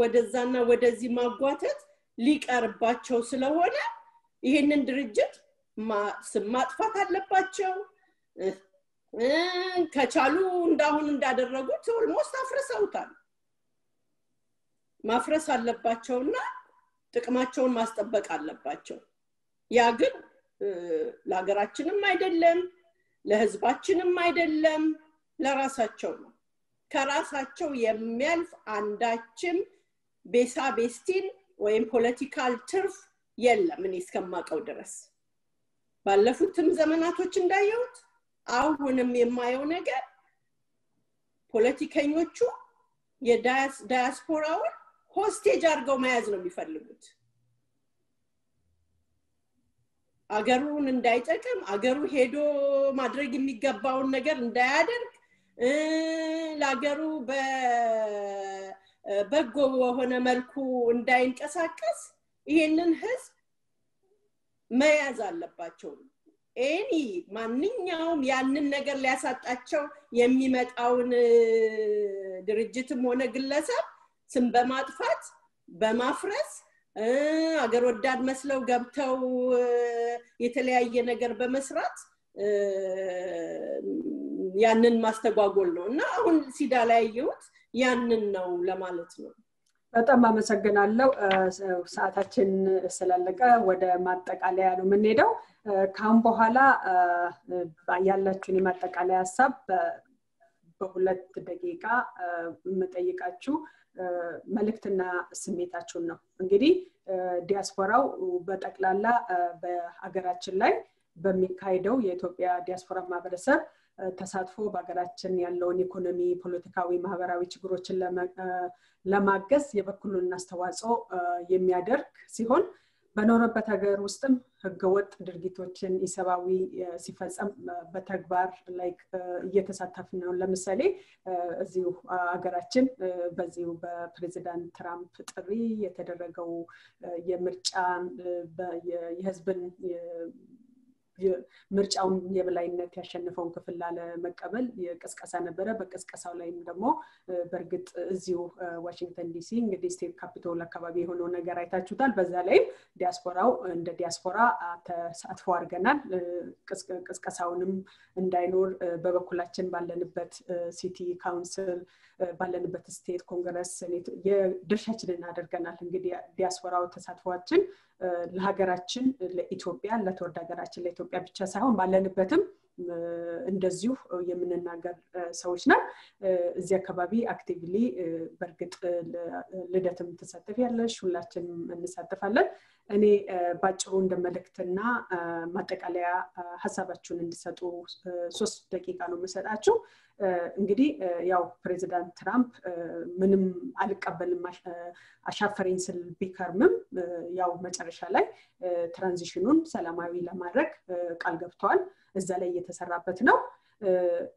ወደዛና ወደዚህ ማጓተት ሊቀርባቸው ስለሆነ ይሄንን ድርጅት ስም ማጥፋት አለባቸው። ከቻሉ እንዳሁን እንዳደረጉት almost አፍርሰውታል። ማፍረስ አለባቸውና ጥቅማቸውን ማስጠበቅ አለባቸው። ያ ግን ለሀገራችንም አይደለም ለህዝባችንም አይደለም ለራሳቸው ነው። ከራሳቸው የሚያልፍ አንዳችም ቤሳ ቤስቲን ወይም political ትርፍ የለም እኔ እስከማቀው ድረስ። ባለፉትም ዘመናቶች እንዳየሁት አሁንም የማየው ነገር ፖለቲከኞቹ የዳያስፖራውን hostage አድርገው መያዝ ነው የሚፈልጉት። አገሩን እንዳይጠቅም አገሩ ሄዶ ማድረግ የሚገባውን ነገር እንዳያደርግ ለአገሩ በበጎ በሆነ መልኩ እንዳይንቀሳቀስ ይሄንን ህዝብ መያዝ አለባቸው። ኤኒ ማንኛውም ያንን ነገር ሊያሳጣቸው የሚመጣውን ድርጅትም ሆነ ግለሰብ ስም በማጥፋት በማፍረስ አገር ወዳድ መስለው ገብተው የተለያየ ነገር በመስራት ያንን ማስተጓጎል ነው። እና አሁን ሲዳ ላይ ያየሁት ያንን ነው ለማለት ነው። በጣም አመሰግናለሁ። ሰዓታችን ስላለቀ ወደ ማጠቃለያ ነው የምንሄደው። ካሁን በኋላ ያላችሁን የማጠቃለያ ሀሳብ በሁለት ደቂቃ የምጠይቃችሁ መልእክትና ስሜታችሁን ነው። እንግዲህ ዲያስፖራው በጠቅላላ በሀገራችን ላይ በሚካሄደው የኢትዮጵያ ዲያስፖራ ማህበረሰብ ተሳትፎ በሀገራችን ያለውን ኢኮኖሚ ፖለቲካዊ ማህበራዊ ችግሮችን ለማገዝ የበኩሉን አስተዋጽኦ የሚያደርግ ሲሆን በኖረበት ሀገር ውስጥም ህገወጥ ድርጊቶችን ኢሰብአዊ ሲፈጸም በተግባር ላይ እየተሳተፍን ነው። ለምሳሌ እዚሁ ሀገራችን በዚሁ በፕሬዚዳንት ትራምፕ ጥሪ የተደረገው የምርጫ የህዝብን ምርጫውን የበላይነት ያሸነፈውን ክፍል ላለመቀበል ቅስቀሳ ነበረ። በቅስቀሳው ላይም ደግሞ በእርግጥ እዚሁ ዋሽንግተን ዲሲ እንግዲህ ስቴት ካፒቶል አካባቢ የሆነው ነገር አይታችሁታል። በዛ ላይም ዲያስፖራው እንደ ዲያስፖራ ተሳትፎ አድርገናል። ቅስቀሳውንም እንዳይኖር በበኩላችን ባለንበት city council ባለንበት state Congress የድርሻችንን አድርገናል። እንግዲህ ዲያስፖራው ተሳትፏችን ለሀገራችን ለኢትዮጵያ ለተወደደች ሀገራችን ለኢትዮጵያ ብቻ ሳይሆን ባለንበትም እንደዚሁ የምንናገር ሰዎች ነን። እዚህ አካባቢ actively በእርግጥ ልደትም ትሳተፍ ያለሽ ሁላችንም እንሳተፋለን። እኔ ባጭሩ እንደ መልእክትና ማጠቃለያ ሀሳባችሁን እንዲሰጡ ሶስት ደቂቃ ነው የምሰጣችሁ። እንግዲህ ያው ፕሬዚዳንት ትራምፕ ምንም አልቀበልም አሻፈረኝ ስል ቢከርምም ያው መጨረሻ ላይ ትራንዚሽኑን ሰላማዊ ለማድረግ ቃል ገብተዋል። እዛ ላይ እየተሰራበት ነው።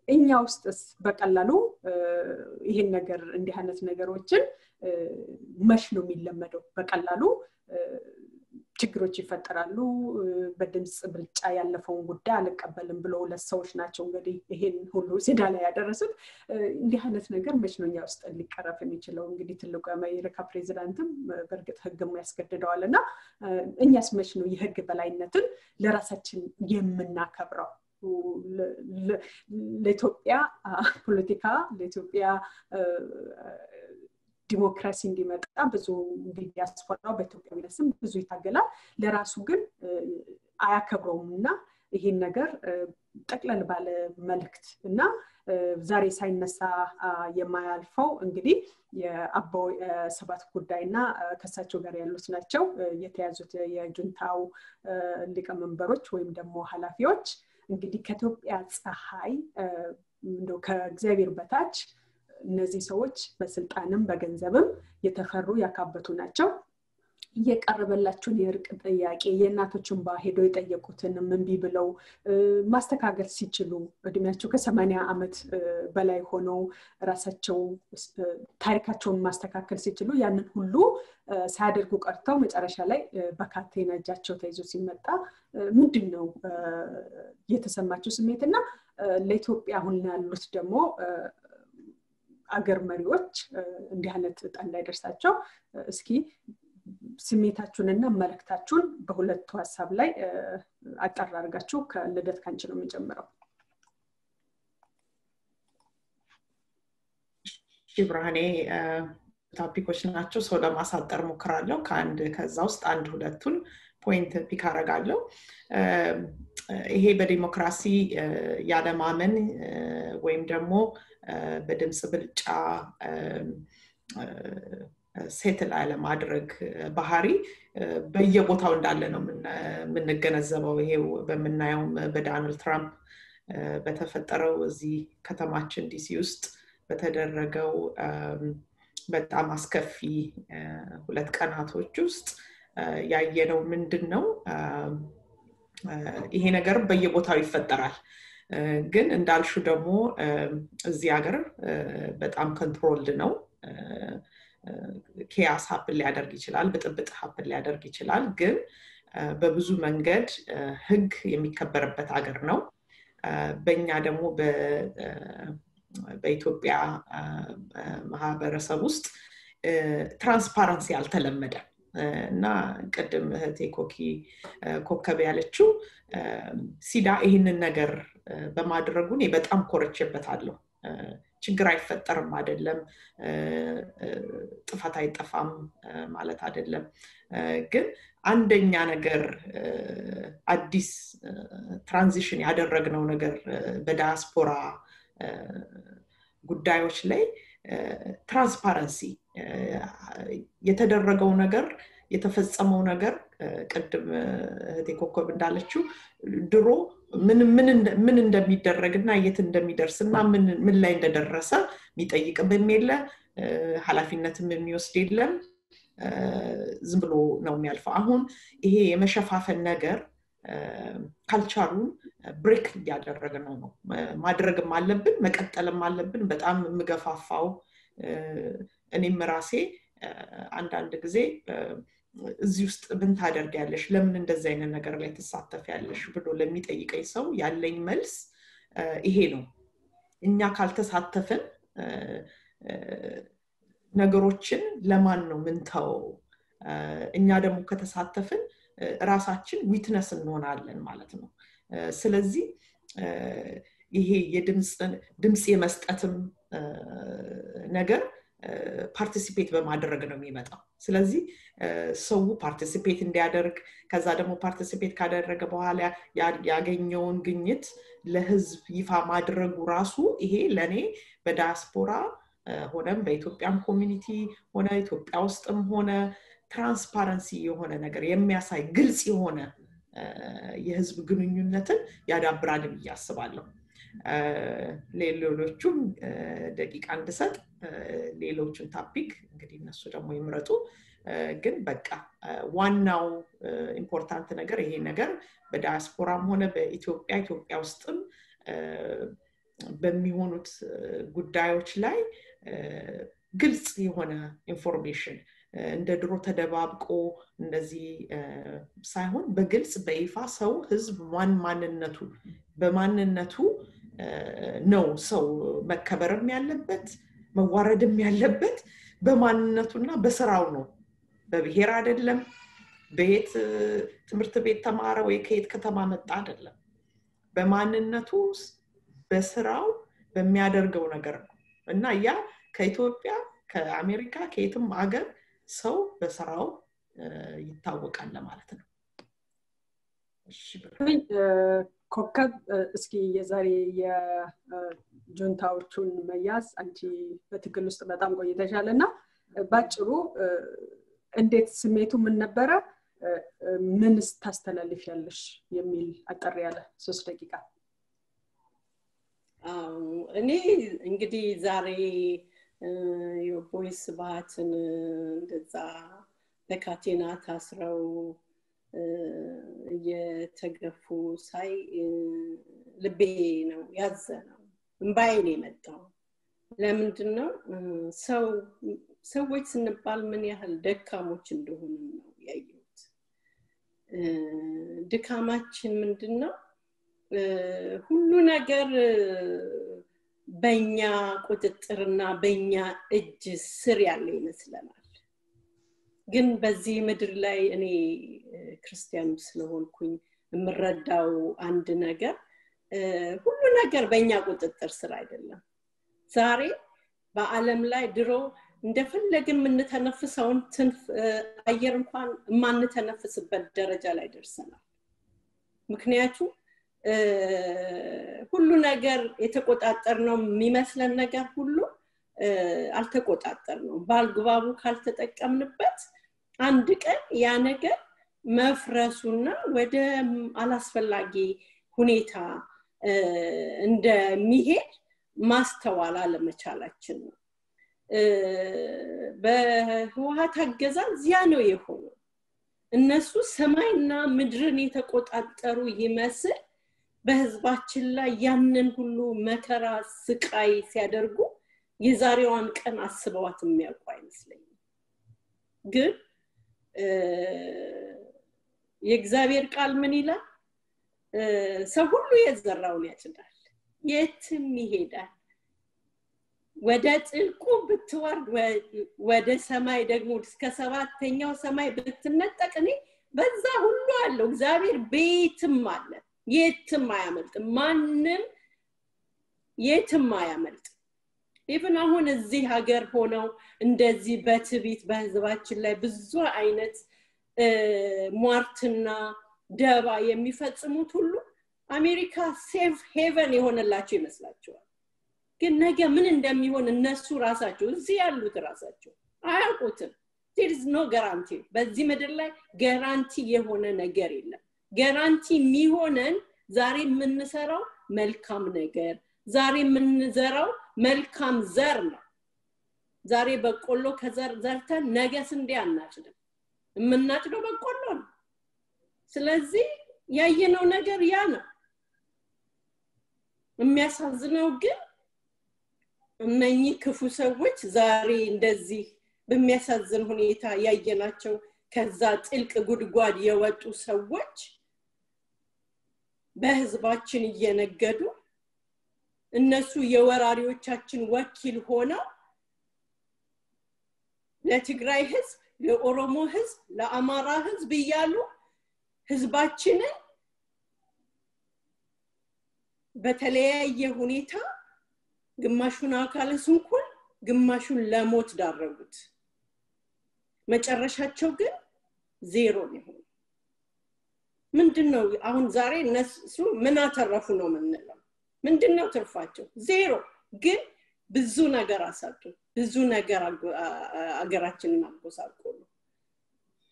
እኛ ውስጥስ በቀላሉ ይሄን ነገር እንዲህ አይነት ነገሮችን መሽ ነው የሚለመደው በቀላሉ ችግሮች ይፈጠራሉ። በድምፅ ብልጫ ያለፈውን ጉዳይ አልቀበልም ብሎ ሁለት ሰዎች ናቸው እንግዲህ ይሄን ሁሉ ዜና ላይ ያደረሱት። እንዲህ አይነት ነገር መች እኛ ውስጥ ሊቀረፍ የሚችለው? እንግዲህ ትልቁ የአሜሪካ ፕሬዚዳንትም በእርግጥ ህግም ያስገድደዋል እና እኛስ መች ነው የህግ በላይነትን ለራሳችን የምናከብረው? ለኢትዮጵያ ፖለቲካ ለኢትዮጵያ ዲሞክራሲ እንዲመጣ ብዙ ዲያስፖራው በኢትዮጵያዊነት ስም ብዙ ይታገላል። ለራሱ ግን አያከብረውም እና ይሄን ነገር ጠቅለል ባለ መልእክት እና ዛሬ ሳይነሳ የማያልፈው እንግዲህ የአባው ሰባት ጉዳይ እና ከሳቸው ጋር ያሉት ናቸው የተያዙት የጁንታው ሊቀመንበሮች ወይም ደግሞ ኃላፊዎች እንግዲህ ከኢትዮጵያ ፀሐይ እንደው ከእግዚአብሔር በታች እነዚህ ሰዎች በስልጣንም በገንዘብም የተፈሩ ያካበቱ ናቸው። እየቀረበላቸውን የእርቅ ጥያቄ የእናቶች እንባ ሄደው የጠየቁትን እምቢ ብለው ማስተካከል ሲችሉ እድሜያቸው ከሰማኒያ ዓመት በላይ ሆነው ራሳቸው ታሪካቸውን ማስተካከል ሲችሉ ያንን ሁሉ ሳያደርጉ ቀርተው መጨረሻ ላይ በካቴና እጃቸው ተይዞ ሲመጣ ምንድን ነው የተሰማቸው ስሜት እና ለኢትዮጵያ አሁን ያሉት ደግሞ አገር መሪዎች እንዲህ አይነት እጣ እንዳይደርሳቸው እስኪ ስሜታችሁንና መልእክታችሁን በሁለቱ ሀሳብ ላይ አጠር አድርጋችሁ ከልደት ካንቺ ነው የምንጀምረው። ብዙ ናቸው topic ኦች ናቸው። ሰው ለማሳጠር ሞክራለሁ። ከአንድ ከዛ ውስጥ አንድ ሁለቱን point pick አረጋለሁ። ይሄ በዲሞክራሲ ያለማመን ወይም ደግሞ በድምፅ ብልጫ settle አለማድረግ ባህሪ በየቦታው እንዳለ ነው የምንገነዘበው። ይሄው በምናየውም በዶናልድ ትራምፕ በተፈጠረው እዚህ ከተማችን ዲሲ ውስጥ በተደረገው በጣም አስከፊ ሁለት ቀናቶች ውስጥ ያየነው ምንድን ነው? ይሄ ነገር በየቦታው ይፈጠራል። ግን እንዳልሽው ደግሞ እዚህ ሀገር በጣም controlled ነው። chaos happen ሊያደርግ ይችላል፣ ብጥብጥ happen ሊያደርግ ይችላል። ግን በብዙ መንገድ ህግ የሚከበርበት ሀገር ነው። በእኛ ደግሞ በኢትዮጵያ ማህበረሰብ ውስጥ ትራንስፓረንሲ አልተለመደ እና ቅድም እህቴ ኮኪ ኮከብ ያለችው ሲዳ ይህንን ነገር በማድረጉ እኔ በጣም ኮርቼበታለሁ። ችግር አይፈጠርም አይደለም፣ ጥፋት አይጠፋም ማለት አይደለም። ግን አንደኛ ነገር አዲስ transition ያደረግነው ነገር በዳያስፖራ ጉዳዮች ላይ transparency የተደረገው ነገር የተፈጸመው ነገር ቅድም እህቴ ኮከብ እንዳለችው ድሮ ምን እንደሚደረግ እና የት እንደሚደርስ እና ምን ላይ እንደደረሰ የሚጠይቅብም የለ ኃላፊነትም የሚወስድ የለም። ዝም ብሎ ነው የሚያልፈው። አሁን ይሄ የመሸፋፈን ነገር ካልቻሉን ብሬክ እያደረግ ነው ነው። ማድረግም አለብን መቀጠልም አለብን። በጣም የምገፋፋው እኔም ራሴ አንዳንድ ጊዜ እዚህ ውስጥ ምን ታደርጊያለሽ? ለምን እንደዚህ አይነት ነገር ላይ ትሳተፊያለሽ? ብሎ ለሚጠይቀኝ ሰው ያለኝ መልስ ይሄ ነው። እኛ ካልተሳተፍን ነገሮችን ለማን ነው ምንተወው እኛ ደግሞ ከተሳተፍን ራሳችን ዊትነስ እንሆናለን ማለት ነው። ስለዚህ ይሄ ድምፅ የመስጠትም ነገር ፓርቲሲፔት በማድረግ ነው የሚመጣው። ስለዚህ ሰው ፓርቲሲፔት እንዲያደርግ ከዛ ደግሞ ፓርቲሲፔት ካደረገ በኋላ ያገኘውን ግኝት ለህዝብ ይፋ ማድረጉ ራሱ ይሄ ለእኔ በዳያስፖራ ሆነም በኢትዮጵያም community ሆነ ኢትዮጵያ ውስጥም ሆነ transparency የሆነ ነገር የሚያሳይ ግልጽ የሆነ የህዝብ ግንኙነትን ያዳብራል ብዬ አስባለሁ። ሌሎቹም ደቂቃ እንድሰጥ ሌሎችን topic እንግዲህ እነሱ ደግሞ ይምረጡ። ግን በቃ ዋናው important ነገር ይሄ ነገር በዳያስፖራም ሆነ በኢትዮጵያ ኢትዮጵያ ውስጥም በሚሆኑት ጉዳዮች ላይ ግልጽ የሆነ information እንደ ድሮ ተደባብቆ እንደዚህ ሳይሆን በግልጽ በይፋ ሰው ህዝብ ማን ማንነቱ በማንነቱ ነው ሰው መከበርም ያለበት መዋረድም ያለበት በማንነቱና በስራው ነው። በብሔር አይደለም በየት ትምህርት ቤት ተማረ ወይ ከየት ከተማ መጣ አይደለም። በማንነቱ በስራው በሚያደርገው ነገር ነው። እና ያ ከኢትዮጵያ ከአሜሪካ ከየትም አገር ሰው በስራው ይታወቃል ለማለት ነው ኮከብ እስኪ የዛሬ የጁንታዎቹን መያዝ አንቺ በትግል ውስጥ በጣም ቆይተሻል እና ባጭሩ እንዴት ስሜቱ ምን ነበረ? ምንስ ታስተላልፍ ያለሽ የሚል አጠር ያለ ሶስት ደቂቃ። እኔ እንግዲህ ዛሬ የቦይ ስብሀትን እንደዛ በካቴና ታስረው እየተገፉ ሳይ ልቤ ነው ያዘነው። እምባዬን የመጣው። ለምንድን ነው ሰው ሰዎች ስንባል ምን ያህል ደካሞች እንደሆኑ ነው ያየሁት። ድካማችን ምንድን ነው ሁሉ ነገር በኛ ቁጥጥርና በኛ እጅ ስር ያለ ይመስለናል ግን በዚህ ምድር ላይ እኔ ክርስቲያን ስለሆንኩኝ የምረዳው አንድ ነገር ሁሉ ነገር በእኛ ቁጥጥር ስር አይደለም። ዛሬ በአለም ላይ ድሮ እንደፈለግን የምንተነፍሰውን አየር እንኳን የማንተነፍስበት ደረጃ ላይ ደርሰናል። ምክንያቱም ሁሉ ነገር የተቆጣጠር ነው የሚመስለን ነገር ሁሉ አልተቆጣጠር ነው በአልግባቡ ካልተጠቀምንበት አንድ ቀን ያ ነገር መፍረሱና ወደ አላስፈላጊ ሁኔታ እንደሚሄድ ማስተዋል አለመቻላችን ነው። በህወሀት አገዛዝ ያ ነው የሆነው። እነሱ ሰማይና ምድርን የተቆጣጠሩ ይመስል በህዝባችን ላይ ያንን ሁሉ መከራ ስቃይ ሲያደርጉ የዛሬዋን ቀን አስበዋት የሚያውቁ አይመስለኝም። ግን የእግዚአብሔር ቃል ምን ይላል? ሰው ሁሉ የዘራውን ያጭዳል የትም ይሄዳል። ወደ ጥልቁ ብትወርድ ወደ ሰማይ ደግሞ እስከ ሰባተኛው ሰማይ ብትነጠቅ እኔ በዛ ሁሉ አለው። እግዚአብሔር ቤትም አለ የትም አያመልጥም። ማንም የትም አያመልጥ even አሁን እዚህ ሀገር ሆነው እንደዚህ በትዕቢት በህዝባችን ላይ ብዙ አይነት ሟርትና ደባ የሚፈጽሙት ሁሉ አሜሪካ safe haven የሆነላቸው ይመስላቸዋል። ግን ነገ ምን እንደሚሆን እነሱ ራሳቸው እዚህ ያሉት ራሳቸው አያውቁትም። there's no guarantee በዚህ ምድር ላይ guarantee የሆነ ነገር የለም። ጋራንቲ የሚሆነን ዛሬ የምንሰራው መልካም ነገር ዛሬ የምንዘራው መልካም ዘር ነው። ዛሬ በቆሎ ከዘር ዘርተን ነገ ስንዴ አናጭድም። የምናጭደው በቆሎ ነው። ስለዚህ ያየነው ነገር ያ ነው። የሚያሳዝነው ግን እነኚህ ክፉ ሰዎች ዛሬ እንደዚህ በሚያሳዝን ሁኔታ ያየናቸው ከዛ ጥልቅ ጉድጓድ የወጡ ሰዎች በህዝባችን እየነገዱ እነሱ የወራሪዎቻችን ወኪል ሆነው ለትግራይ ህዝብ ለኦሮሞ ህዝብ ለአማራ ህዝብ እያሉ ህዝባችንን በተለያየ ሁኔታ ግማሹን አካለ ስንኩል ግማሹን ለሞት ዳረጉት። መጨረሻቸው ግን ዜሮ ነው ምንድን ነው አሁን ዛሬ እነሱ ምን አተረፉ ነው የምንለው ምንድን ነው ትርፋቸው? ዜሮ ግን ብዙ ነገር አሳጡ ብዙ ነገር አገራችንን አጎሳቆሉ።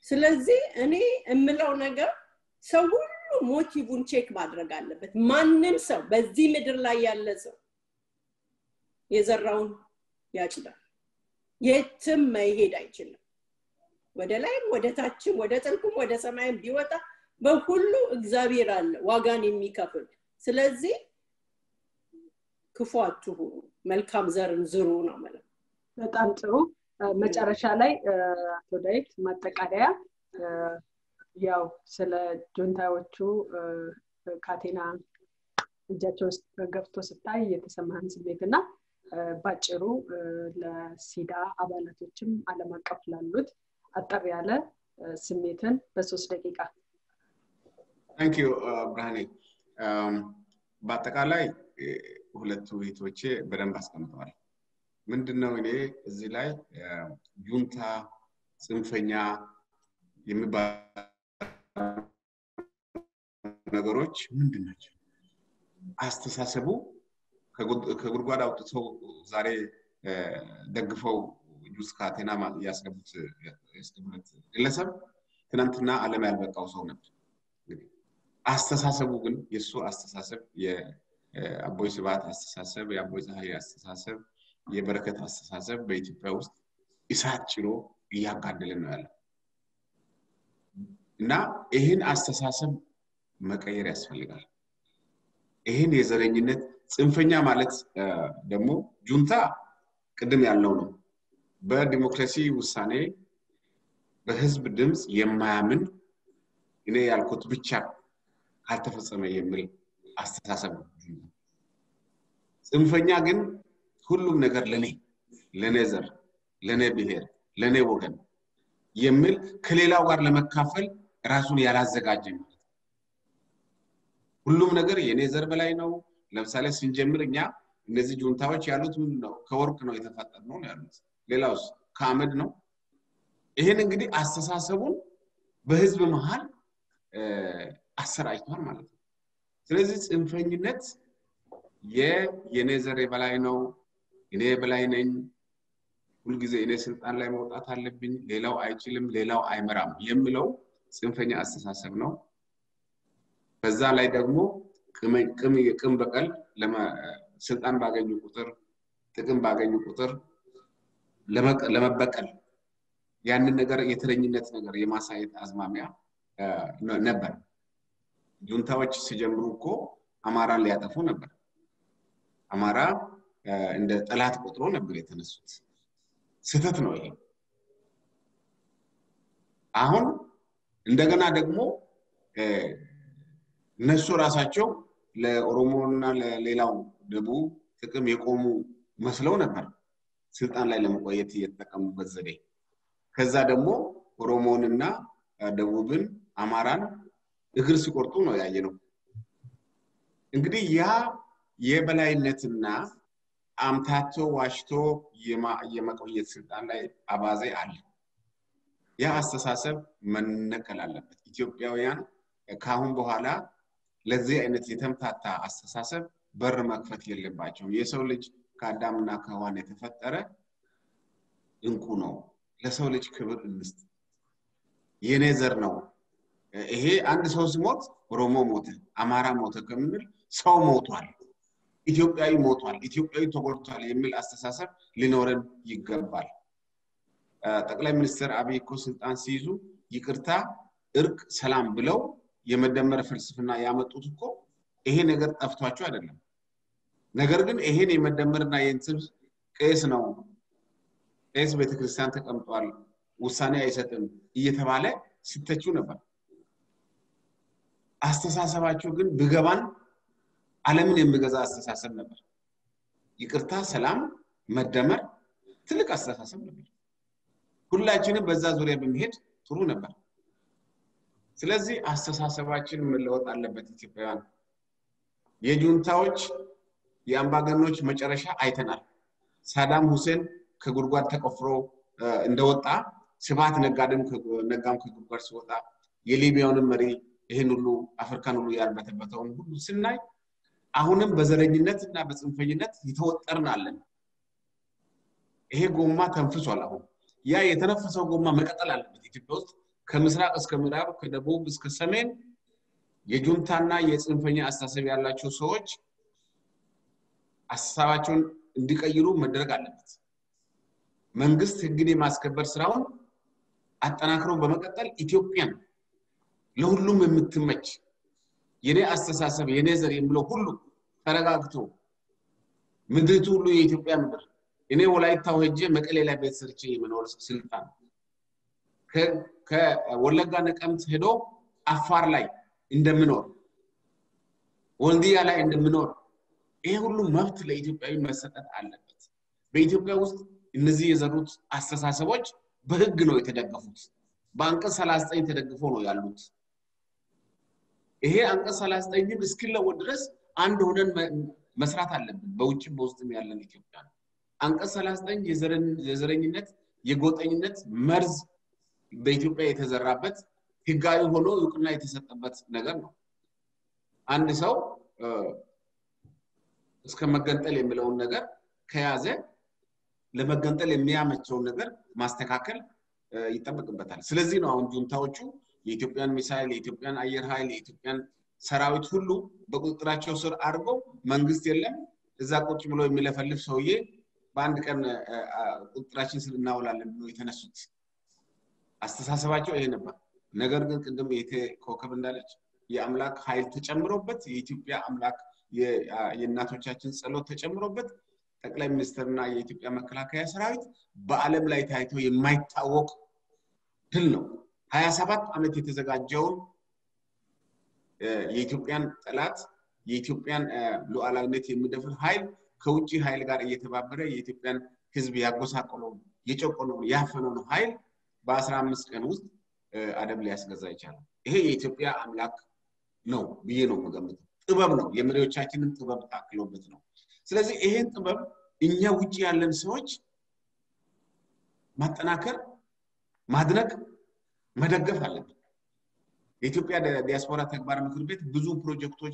ስለዚህ እኔ የምለው ነገር ሰው ሁሉ motive ን check ማድረግ አለበት። ማንም ሰው በዚህ ምድር ላይ ያለ ሰው የዘራውን ያጭዳል። የትም መሄድ አይችልም። ወደ ላይም ወደ ታችም ወደ ጥልቁም ወደ ሰማይም ቢወጣ በሁሉ እግዚአብሔር አለ ዋጋን የሚከፍል። ስለዚህ ክፉ አትሁኑ መልካም ዘርን ዝሩ ነው ማለት በጣም ጥሩ። መጨረሻ ላይ አቶ ዳዊት ማጠቃለያ ያው ስለ ጁንታዎቹ ካቴና እጃቸው ውስጥ ገብቶ ስታይ የተሰማህን ስሜት እና ባጭሩ ለሲዳ አባላቶችም አለም አቀፍ ላሉት አጠር ያለ ስሜትን በሶስት ደቂቃ። thank you ብርሃኔ። በአጠቃላይ ሁለቱ ቤቶቼ በደንብ አስቀምጠዋል። ምንድን ነው እኔ እዚህ ላይ ጁንታ ጽንፈኛ የሚባሉ ነገሮች ምንድን ናቸው? አስተሳሰቡ ከጉድጓድ አውጥተው ዛሬ ደግፈው ጁስ ካቴና ያስገቡት ግለሰብ ትናንትና አለም ያልበቃው ሰው ነበር። አስተሳሰቡ ግን የእሱ አስተሳሰብ የአቦይ ስብዓት አስተሳሰብ የአቦይ ፀሐይ አስተሳሰብ የበረከት አስተሳሰብ በኢትዮጵያ ውስጥ እሳት ጭሮ እያጋደልን ነው ያለው። እና ይህን አስተሳሰብ መቀየር ያስፈልጋል። ይህን የዘረኝነት ጽንፈኛ ማለት ደግሞ ጁንታ ቅድም ያለው ነው። በዲሞክራሲ ውሳኔ በህዝብ ድምፅ የማያምን እኔ ያልኩት ብቻ ካልተፈጸመ የሚል አስተሳሰብ ጽንፈኛ ግን ሁሉም ነገር ለኔ ለኔ ዘር ለኔ ብሔር ለኔ ወገን የሚል ከሌላው ጋር ለመካፈል ራሱን ያላዘጋጀ ማለት ሁሉም ነገር የኔ ዘር በላይ ነው። ለምሳሌ ስንጀምር እኛ እነዚህ ጁንታዎች ያሉት ምንድን ነው? ከወርቅ ነው የተፈጠር ነው ያሉት። ሌላውስ ከአመድ ነው? ይህን እንግዲህ አስተሳሰቡን በህዝብ መሀል አሰራጭቷል ማለት ነው ስለዚህ ጽንፈኝነት የኔ ዘር በላይ ነው። እኔ በላይ ነኝ። ሁልጊዜ እኔ ስልጣን ላይ መውጣት አለብኝ። ሌላው አይችልም ሌላው አይመራም የሚለው ጽንፈኛ አስተሳሰብ ነው። በዛ ላይ ደግሞ ቅም በቀል ስልጣን ባገኙ ቁጥር ጥቅም ባገኙ ቁጥር ለመበቀል ያንን ነገር የተረኝነት ነገር የማሳየት አዝማሚያ ነበር ጁንታዎች ሲጀምሩ እኮ አማራን ሊያጠፉ ነበር። አማራ እንደ ጠላት ቆጥሮ ነበር የተነሱት። ስህተት ነው ይሄ። አሁን እንደገና ደግሞ እነሱ ራሳቸው ለኦሮሞና ለሌላው ደቡብ ጥቅም የቆሙ መስለው ነበር ስልጣን ላይ ለመቆየት እየተጠቀሙበት ዘዴ። ከዛ ደግሞ ኦሮሞንና ደቡብን አማራን እግር ሲቆርጡ ነው ያየ ነው እንግዲህ ያ የበላይነትና አምታቶ ዋሽቶ የመቆየት ስልጣን ላይ አባዜ አለ። ያ አስተሳሰብ መነከል አለበት። ኢትዮጵያውያን ከአሁን በኋላ ለዚህ አይነት የተምታታ አስተሳሰብ በር መክፈት የለባቸውም። የሰው ልጅ ከአዳምና ከዋን የተፈጠረ እንቁ ነው። ለሰው ልጅ ክብር እንስጥ። የኔ ዘር ነው ይሄ አንድ ሰው ሲሞት ኦሮሞ ሞተ አማራ ሞተ ከምንል ሰው ሞቷል ኢትዮጵያዊ ሞቷል ኢትዮጵያዊ ተጎድቷል የሚል አስተሳሰብ ሊኖረን ይገባል። ጠቅላይ ሚኒስትር አብይ እኮ ስልጣን ሲይዙ ይቅርታ እርቅ ሰላም ብለው የመደመር ፍልስፍና ያመጡት እኮ ይሄ ነገር ጠፍቷቸው አይደለም። ነገር ግን ይሄን የመደመርና የእንትን ቄስ ነው። ቄስ ቤተክርስቲያን ተቀምጧል ውሳኔ አይሰጥም እየተባለ ሲተቹ ነበር። አስተሳሰባቸው ግን ብገባን ዓለምን የሚገዛ አስተሳሰብ ነበር። ይቅርታ፣ ሰላም፣ መደመር ትልቅ አስተሳሰብ ነበር። ሁላችንም በዛ ዙሪያ በመሄድ ጥሩ ነበር። ስለዚህ አስተሳሰባችን መለወጥ አለበት። ኢትዮጵያውያን የጁንታዎች የአምባገኖች መጨረሻ አይተናል። ሳዳም ሁሴን ከጉድጓድ ተቆፍሮ እንደወጣ ስብሐት ነጋም ከጉድጓድ ሲወጣ የሊቢያውንም መሪ ይህን ሁሉ አፍሪካን ሁሉ ያርበተበተውን ሁሉ ስናይ አሁንም በዘረኝነት እና በጽንፈኝነት የተወጠርን አለን። ይሄ ጎማ ተንፍሷል። አሁን ያ የተነፈሰው ጎማ መቀጠል አለበት ኢትዮጵያ ውስጥ ከምስራቅ እስከ ምዕራብ ከደቡብ እስከ ሰሜን የጁንታና የጽንፈኛ አስተሳሰብ ያላቸው ሰዎች አስተሳባቸውን እንዲቀይሩ መደረግ አለበት። መንግስት ህግን የማስከበር ስራውን አጠናክሮ በመቀጠል ኢትዮጵያን ለሁሉም የምትመች የኔ አስተሳሰብ የኔ ዘር የሚለው ሁሉ ተረጋግቶ ምድሪቱ ሁሉ የኢትዮጵያ ምድር እኔ ወላይታው ሄጄ መቀሌ ላይ ቤት ሰርቼ የመኖር ስልጣን ከወለጋ ነቀምት ሄዶ አፋር ላይ እንደምኖር ወልዲያ ላይ እንደምኖር ይሄ ሁሉ መብት ለኢትዮጵያዊ መሰጠት አለበት። በኢትዮጵያ ውስጥ እነዚህ የዘሩት አስተሳሰቦች በህግ ነው የተደገፉት። በአንቀጽ 39 ተደግፎ ነው ያሉት። ይሄ አንቀጽ 39 ግን እስኪለወጥ ድረስ አንድ ሆነን መስራት አለብን። በውጭም በውስጥም ያለን ኢትዮጵያ አንቀጽ 39 የዘረኝነት የጎጠኝነት መርዝ በኢትዮጵያ የተዘራበት ህጋዊ ሆኖ እውቅና የተሰጠበት ነገር ነው። አንድ ሰው እስከ መገንጠል የሚለውን ነገር ከያዘ ለመገንጠል የሚያመቸውን ነገር ማስተካከል ይጠበቅበታል። ስለዚህ ነው አሁን ጁንታዎቹ የኢትዮጵያን ሚሳይል፣ የኢትዮጵያን አየር ኃይል፣ የኢትዮጵያን ሰራዊት ሁሉ በቁጥጥራቸው ስር አድርገው መንግስት የለም እዛ ቁጭ ብሎ የሚለፈልፍ ሰውዬ በአንድ ቀን ቁጥጥራችን ስር እናውላለን ብሎ የተነሱት አስተሳሰባቸው ይሄ ነበር። ነገር ግን ቅድም ኮከብ እንዳለች የአምላክ ኃይል ተጨምሮበት የኢትዮጵያ አምላክ የእናቶቻችን ጸሎት ተጨምሮበት ጠቅላይ ሚኒስትርና የኢትዮጵያ መከላከያ ሰራዊት በዓለም ላይ ታይቶ የማይታወቅ ድል ነው። ሀያ ሰባት ዓመት የተዘጋጀውን የኢትዮጵያን ጠላት የኢትዮጵያን ሉዓላዊነት የሚደፍር ኃይል ከውጭ ኃይል ጋር እየተባበረ የኢትዮጵያን ሕዝብ ያጎሳቆለውን የጨቆነውን ያፈነውን ኃይል በአስራ አምስት ቀን ውስጥ አደብ ሊያስገዛ ይቻላል። ይሄ የኢትዮጵያ አምላክ ነው ብዬ ነው የምገምተው። ጥበብ ነው፣ የመሪዎቻችንን ጥበብ ታክሎበት ነው። ስለዚህ ይሄን ጥበብ እኛ ውጭ ያለን ሰዎች ማጠናከር፣ ማድነቅ፣ መደገፍ አለብን። የኢትዮጵያ ዲያስፖራ ተግባር ምክር ቤት ብዙ ፕሮጀክቶች፣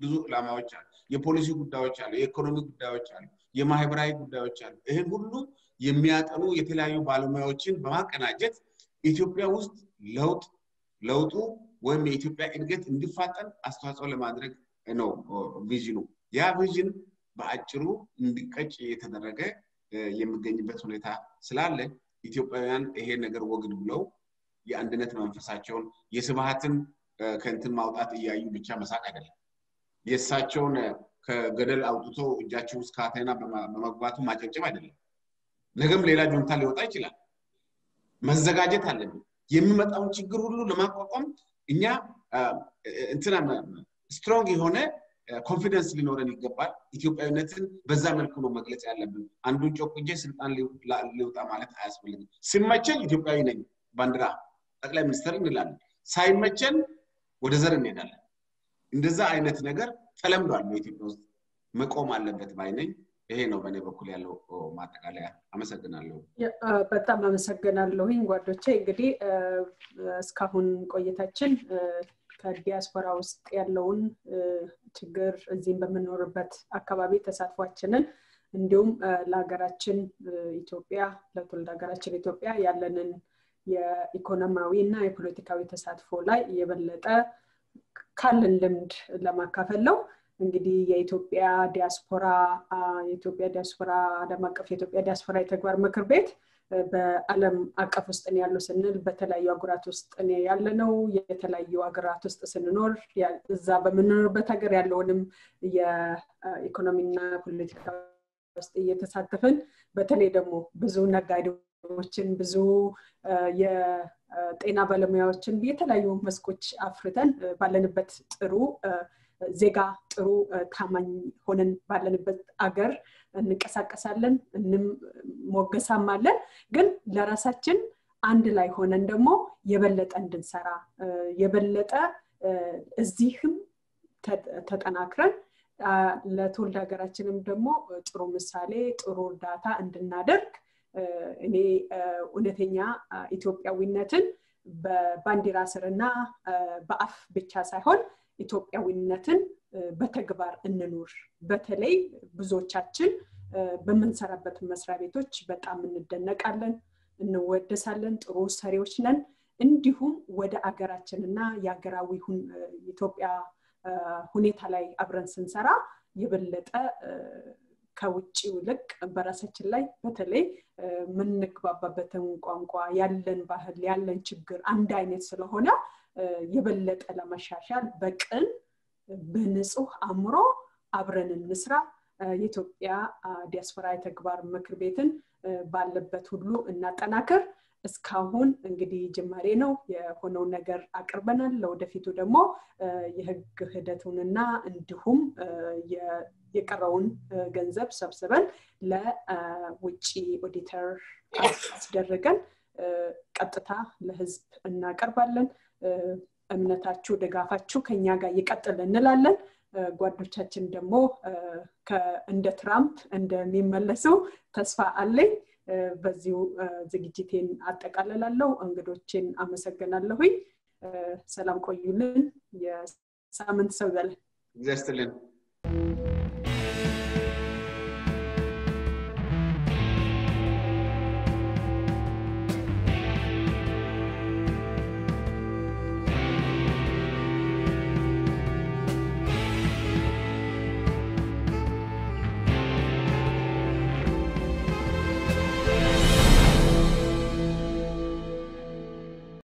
ብዙ ዕላማዎች አሉ። የፖሊሲ ጉዳዮች አሉ፣ የኢኮኖሚ ጉዳዮች አሉ፣ የማህበራዊ ጉዳዮች አሉ። ይህን ሁሉ የሚያጠኑ የተለያዩ ባለሙያዎችን በማቀናጀት ኢትዮጵያ ውስጥ ለውጥ ለውጡ ወይም የኢትዮጵያ እድገት እንዲፋጠን አስተዋጽኦ ለማድረግ ነው vision ኑ። ያ vision በአጭሩ እንዲቀጭ የተደረገ የሚገኝበት ሁኔታ ስላለ ኢትዮጵያውያን ይሄ ነገር ወግድ ብለው የአንድነት መንፈሳቸውን የስብሃትን ከንትን ማውጣት እያዩ ብቻ መሳቅ አይደለም። የእሳቸውን ከገደል አውጥቶ እጃቸው ውስጥ ካቴና በመግባቱ ማጨብጨብ አይደለም። ነገም ሌላ ጁንታ ሊወጣ ይችላል። መዘጋጀት አለብን። የሚመጣውን ችግር ሁሉ ለመቋቋም እኛ እንትና strong የሆነ confidence ሊኖረን ይገባል። ኢትዮጵያዊነትን በዛ መልኩ ነው መግለጽ ያለብን። አንዱን ጨቁኜ ስልጣን ልውጣ ማለት አያስፈልግም። ሲመቸን ኢትዮጵያዊ ነኝ ባንዲራ ጠቅላይ ሚኒስትር እንላለን። ሳይመቸን ወደ ዘር እንሄዳለን። እንደዛ አይነት ነገር ተለምዷል በኢትዮጵያ ውስጥ መቆም አለበት ባይ ነኝ። ይሄ ነው በእኔ በኩል ያለው ማጠቃለያ። አመሰግናለሁ። በጣም አመሰግናለሁኝ ጓዶቼ። እንግዲህ እስካሁን ቆይታችን ከዲያስፖራ ውስጥ ያለውን ችግር እዚህም በምንኖርበት አካባቢ ተሳትፏችንን እንዲሁም ለሀገራችን ኢትዮጵያ ለትውልድ ሀገራችን ኢትዮጵያ ያለንን የኢኮኖሚያዊ እና የፖለቲካዊ ተሳትፎ ላይ የበለጠ ካለን ልምድ ለማካፈል ነው። እንግዲህ የኢትዮጵያ ዲያስፖራ የኢትዮጵያ ዲያስፖራ ዓለም አቀፍ የኢትዮጵያ ዲያስፖራ የተግባር ምክር ቤት በዓለም አቀፍ ውስጥ ነው ያሉ ስንል በተለያዩ ሀገራት ውስጥ ያለ ነው። የተለያዩ ሀገራት ውስጥ ስንኖር እዛ በምንኖርበት ሀገር ያለውንም የኢኮኖሚና ፖለቲካ ውስጥ እየተሳተፍን በተለይ ደግሞ ብዙ ነጋዴዎች ዶክተሮችን ብዙ የጤና ባለሙያዎችን የተለያዩ መስኮች አፍርተን ባለንበት ጥሩ ዜጋ ጥሩ ታማኝ ሆነን ባለንበት አገር እንቀሳቀሳለን እንሞገሳማለን ግን ለራሳችን አንድ ላይ ሆነን ደግሞ የበለጠ እንድንሰራ የበለጠ እዚህም ተጠናክረን ለትውልድ ሀገራችንም ደግሞ ጥሩ ምሳሌ ጥሩ እርዳታ እንድናደርግ እኔ እውነተኛ ኢትዮጵያዊነትን በባንዲራ ስርና በአፍ ብቻ ሳይሆን ኢትዮጵያዊነትን በተግባር እንኑር። በተለይ ብዙዎቻችን በምንሰራበት መስሪያ ቤቶች በጣም እንደነቃለን እንወደሳለን ጥሩ ሰሪዎች ነን። እንዲሁም ወደ አገራችንና የሀገራዊ ኢትዮጵያ ሁኔታ ላይ አብረን ስንሰራ የበለጠ ከውጭ ይልቅ በራሳችን ላይ በተለይ የምንግባባበትን ቋንቋ ያለን ባህል ያለን ችግር አንድ አይነት ስለሆነ የበለጠ ለመሻሻል በቅን በንጹህ አእምሮ አብረን እንስራ። የኢትዮጵያ ዲያስፖራ የተግባር ምክር ቤትን ባለበት ሁሉ እናጠናክር። እስካሁን እንግዲህ ጅማሬ ነው። የሆነው ነገር አቅርበናል። ለወደፊቱ ደግሞ የህግ ሂደቱንና እንዲሁም የቀረውን ገንዘብ ሰብስበን ለውጭ ኦዲተር አስደርገን ቀጥታ ለህዝብ እናቀርባለን። እምነታችሁ ድጋፋችሁ ከኛ ጋር ይቀጥል እንላለን። ጓዶቻችን ደግሞ እንደ ትራምፕ እንደሚመለሱ ተስፋ አለኝ። በዚሁ ዝግጅቴን አጠቃልላለሁ። እንግዶችን አመሰግናለሁኝ። ሰላም ቆዩልን። የሳምንት ሰው ይበለን